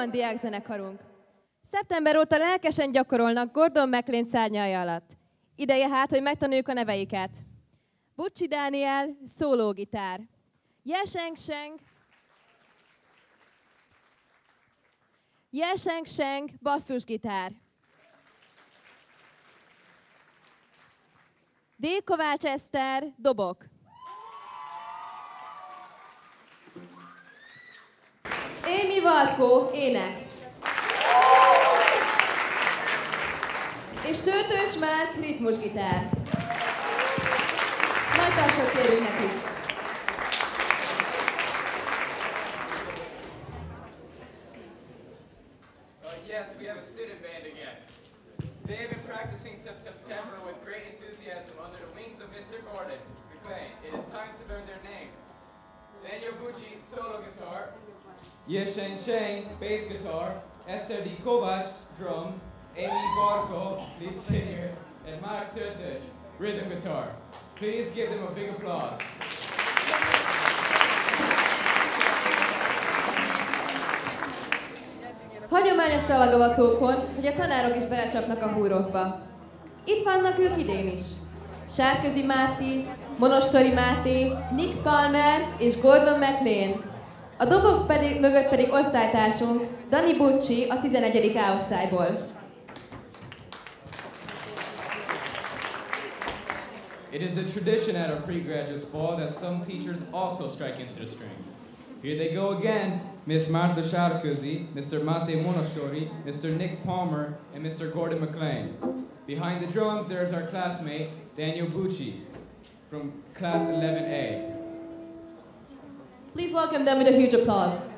Van diákzenekarunk. Szeptember óta lelkesen gyakorolnak Gordon McLean szárnyalja alatt. Ideje hát, hogy megtanuljuk a neveiket. Bucsi Dániel, szólógitár. Yesheng Sheng, Yesheng Sheng, basszusgitár. D. Kovács Eszter, dobok. Nekik. Uh, yes, we have a student band again. They have been practicing since September with great enthusiasm under the wings of Mr. Gordon McLean. It is time to learn their names. Daniel Bucci, solo guitar. Yeshen Shane, bass guitar, Esther D. Kovac, drums, Amy Barko, lead singer, and Mark Tötös, rhythm guitar. Please give them a big applause. Hagyományos szalagavatókon, hogy a tanárok is belecsapnak a húrokba. Itt vannak ők idén is. Sárközi Máté, Monostori Máté, Nick Palmer és Gordon McLean. A dobok pedig, mögött pedig osztálytársunk, Dani Bucci a 11. A osztályból. It is a tradition at our pre-graduates ball that some teachers also strike into the strings. Here they go again, Miss Marta Sharkozy, Mr. Mate Monostori, Mr. Nick Palmer, and Mr. Gordon McLean. Behind the drums, there's our classmate, Daniel Bucci, from class 11A. Please welcome them with a huge applause.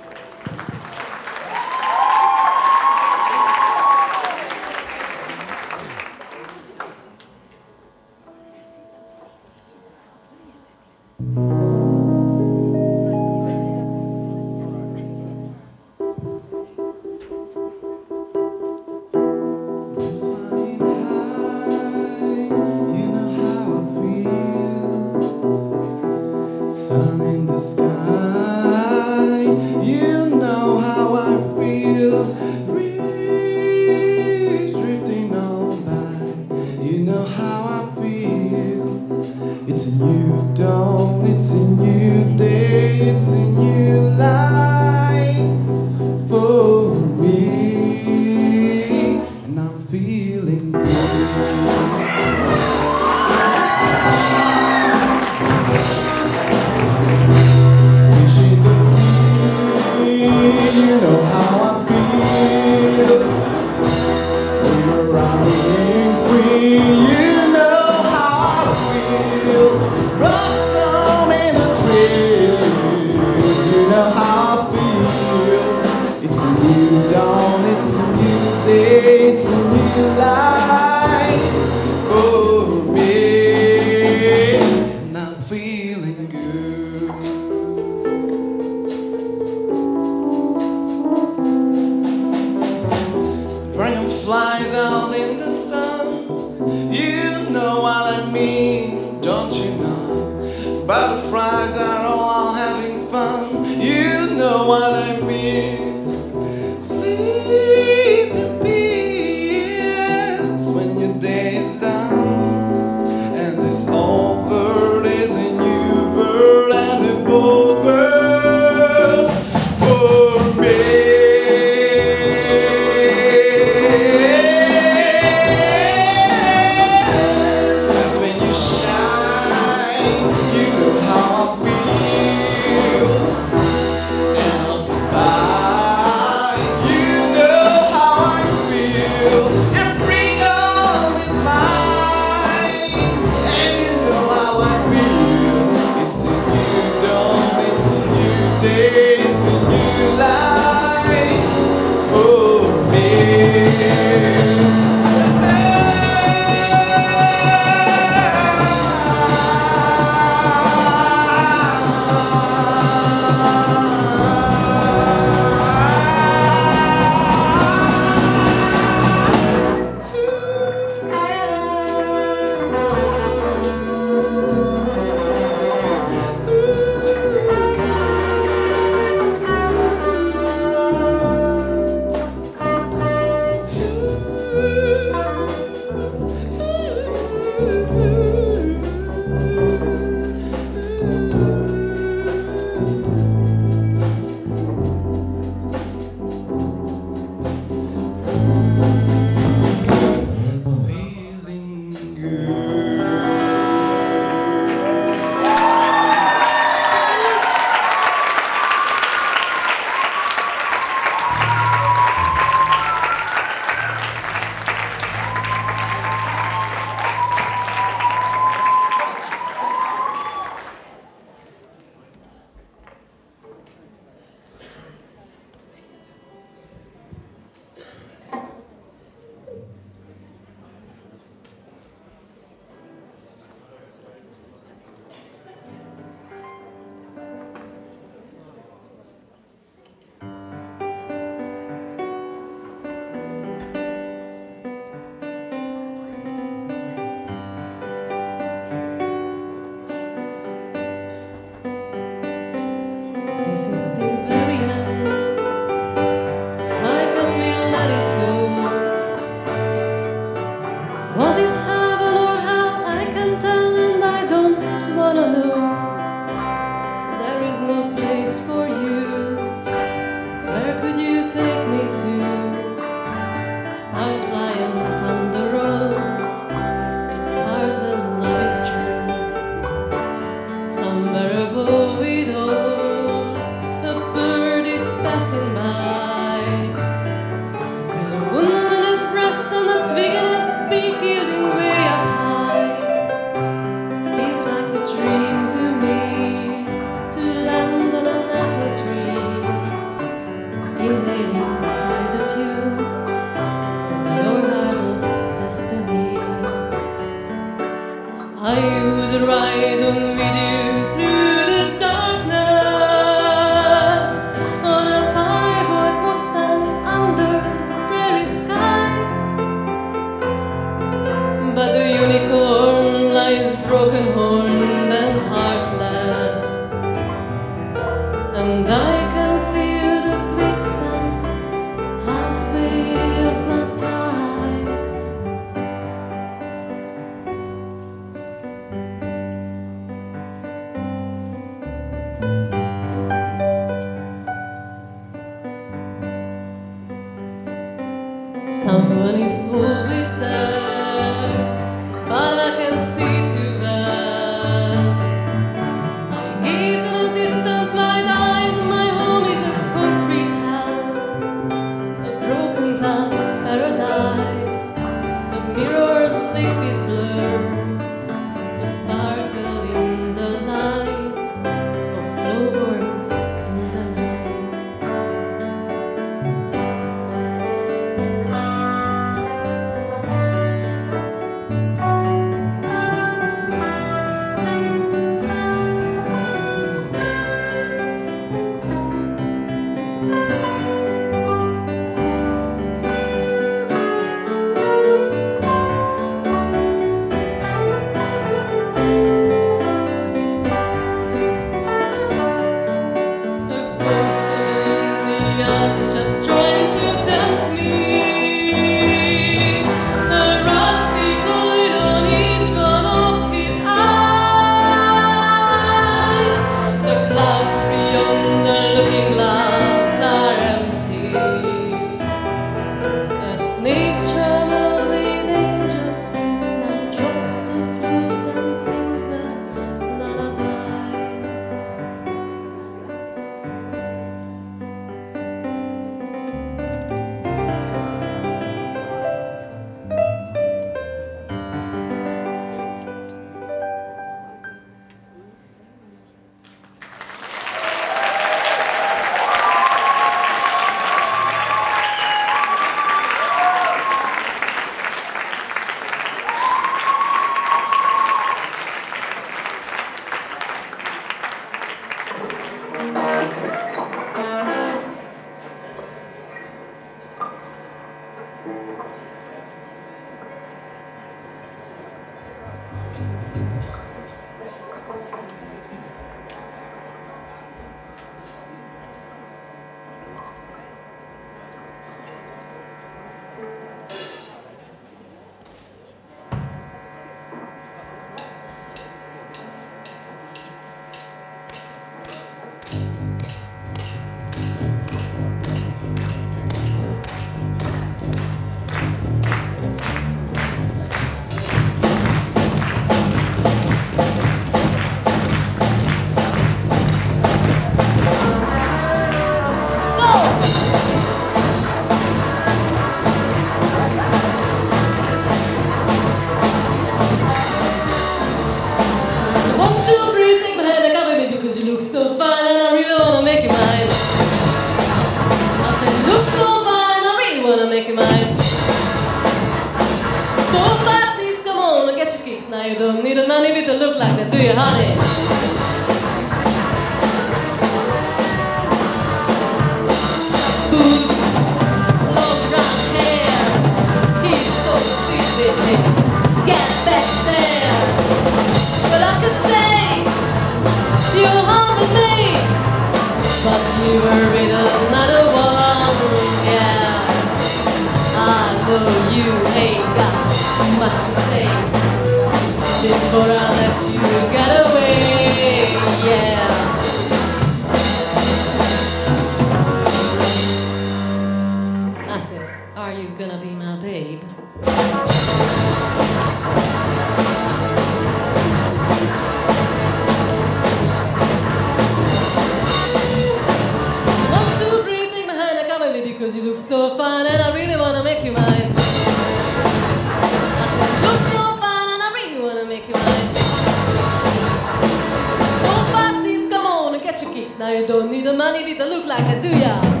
I don't need the money, Need to look like that, do ya?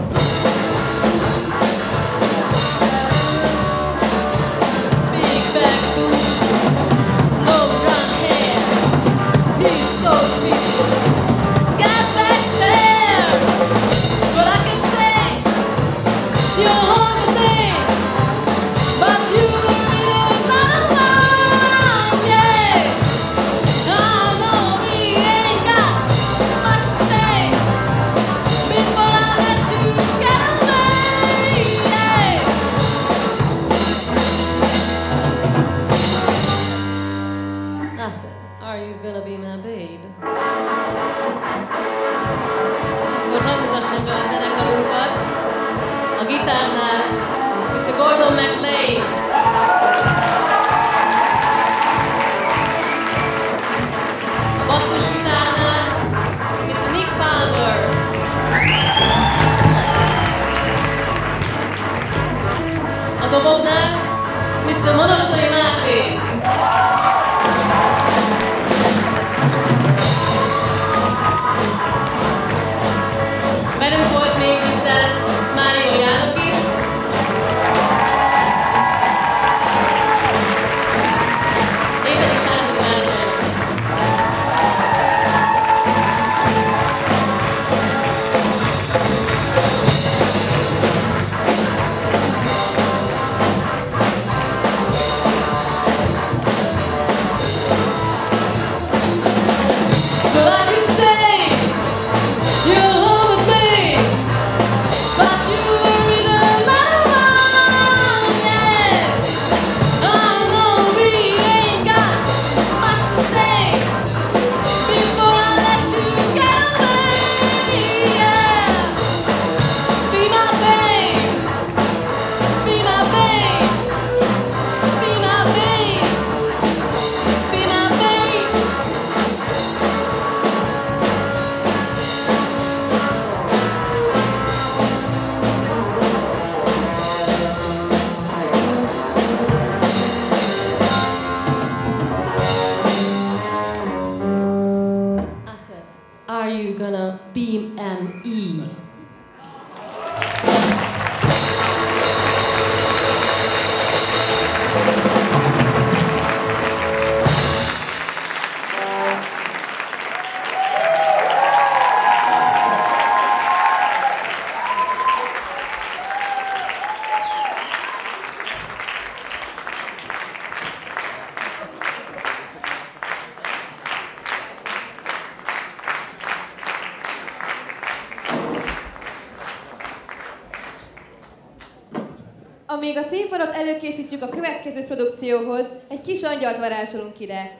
Amíg a szép színpadot előkészítjük a következő produkcióhoz, egy kis angyalt varázsolunk ide.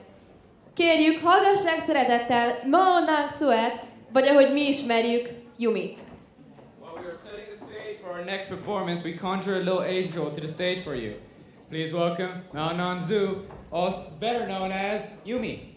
Kérjük, hallgassák szeretettel Maonang Suet, vagy ahogy mi ismerjük, Yumit. While we are setting the stage for our next performance, we conjure a little angel to the stage for you. Please welcome Maonan Zhu, also better known as Yumi.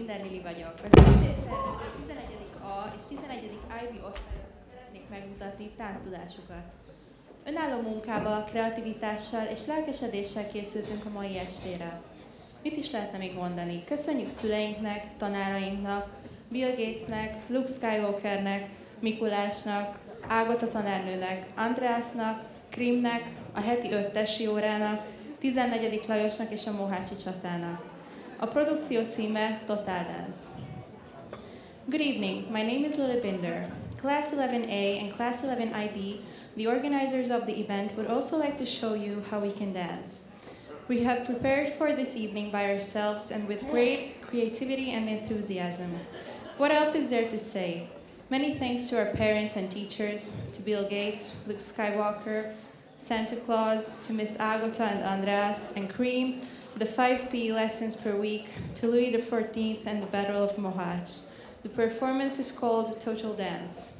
Binder Lili vagyok. Az estét szervező 11. A és 11. IB osztályok szeretnék megmutatni tánctudásukat. Önálló munkával, kreativitással és lelkesedéssel készültünk a mai estére. Mit is lehetne még mondani? Köszönjük szüleinknek, tanárainknak, Bill Gatesnek, Luke Skywalkernek, Mikulásnak, Ágota tanárnőnek, Andreasnak, Krimnek, a heti öt tesi órának, 14. Lajosnak és a Mohácsi csatának. A produkció címe Total Dance. Good evening, my name is Lily Binder. Class 11A and Class 11IB, the organizers of the event, would also like to show you how we can dance. We have prepared for this evening by ourselves and with great creativity and enthusiasm. What else is there to say? Many thanks to our parents and teachers, to Bill Gates, Luke Skywalker, Santa Claus, to Miss Agota and Andreas, and Cream, the 5 PE lessons per week, to Louis XIV and the Battle of Mohaj. The performance is called Total Dance.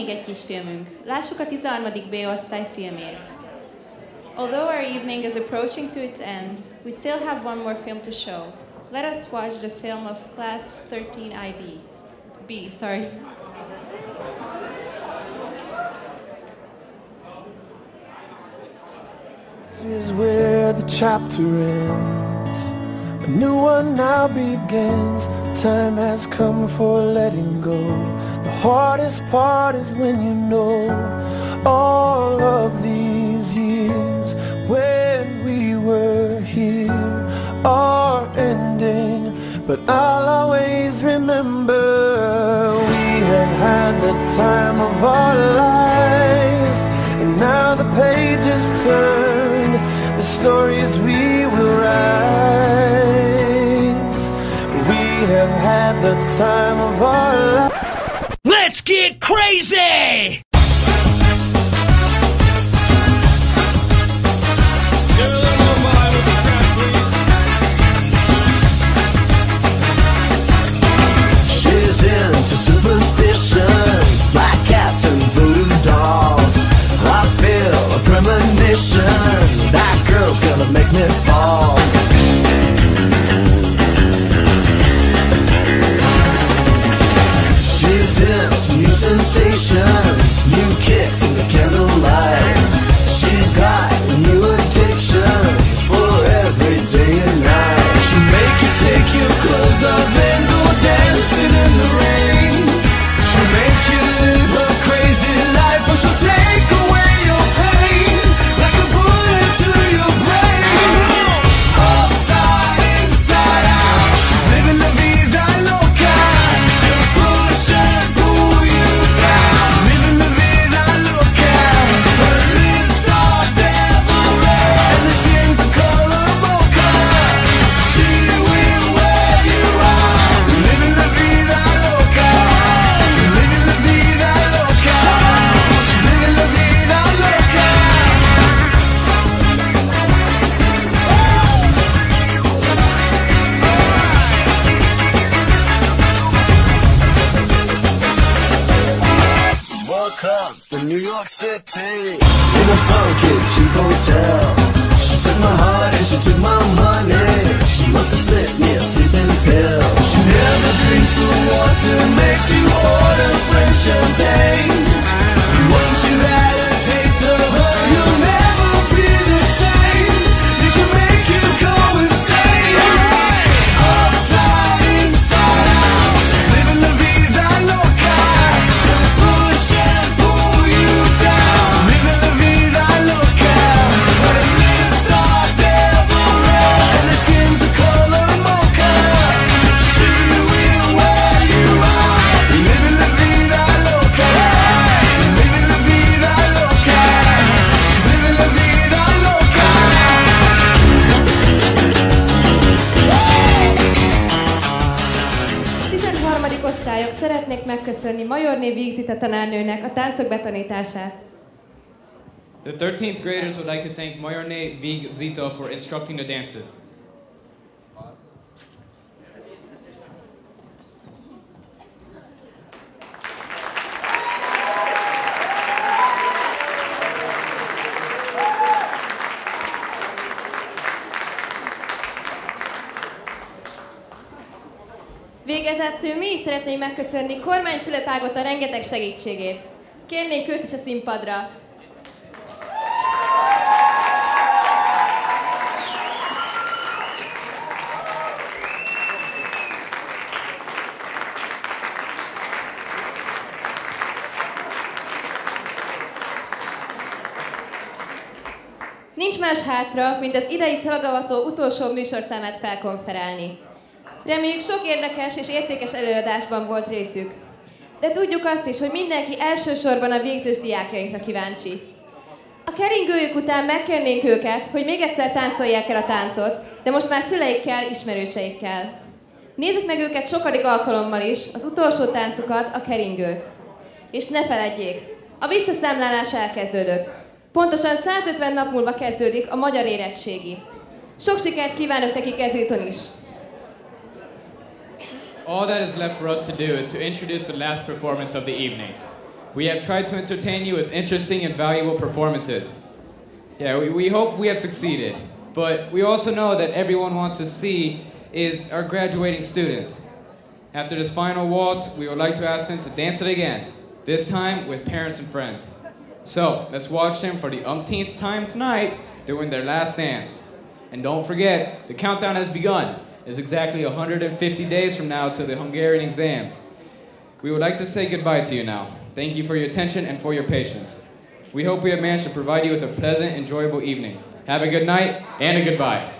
Még egy kis filmünk. Lássuk a 13. B osztály filmjét. Although our evening is approaching to its end, we still have one more film to show. Let us watch the film of Class 13IB. B, sorry. This is where the chapter ends. A new one now begins. Time has come for letting go. Hardest part is when you know all of these years when we were here are ending. But I'll always remember we have had the time of our lives. And now the page is turned, the stories we will write. We have had the time of our gonna make me fall. Táncok betanítását. The 13th graders would like to thank Mayorne V. Zito for instructing the dances. Végezettől mi is szeretnénk megköszönni Kormány Fülöp a rengeteg segítségét. Kérnék őt is a színpadra. Nincs más hátra, mint az idei szalagavató utolsó műsorszámát felkonferálni. Reméljük sok érdekes és értékes előadásban volt részük. De tudjuk azt is, hogy mindenki elsősorban a végzős diákjainkra kíváncsi. A keringőjük után megkérnénk őket, hogy még egyszer táncolják el a táncot, de most már szüleikkel, ismerőseikkel. Nézzük meg őket sokadik alkalommal is, az utolsó táncukat, a keringőt. És ne feledjék, a visszaszámlálás elkezdődött. Pontosan 150 nap múlva kezdődik a magyar érettségi. Sok sikert kívánok nekik ezúton is! All that is left for us to do is to introduce the last performance of the evening. We have tried to entertain you with interesting and valuable performances. Yeah, we, we hope we have succeeded, but we also know that everyone wants to see is our graduating students. After this final waltz, we would like to ask them to dance it again, this time with parents and friends. So, let's watch them for the umpteenth time tonight doing their last dance. And don't forget, the countdown has begun. It's exactly 150 days from now to the Hungarian exam. We would like to say goodbye to you now. Thank you for your attention and for your patience. We hope we have managed to provide you with a pleasant, enjoyable evening. Have a good night and a goodbye.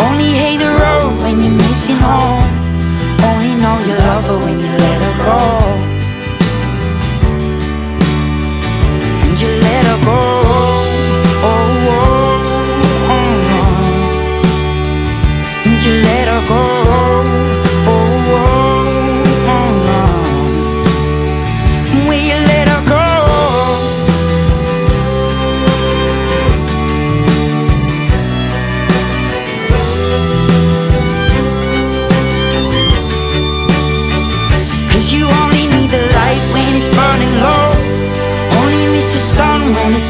Only hate the road when you're missing home. Only know you love her when you let her go. And you let her go. Oh, oh, oh, oh. And you let her go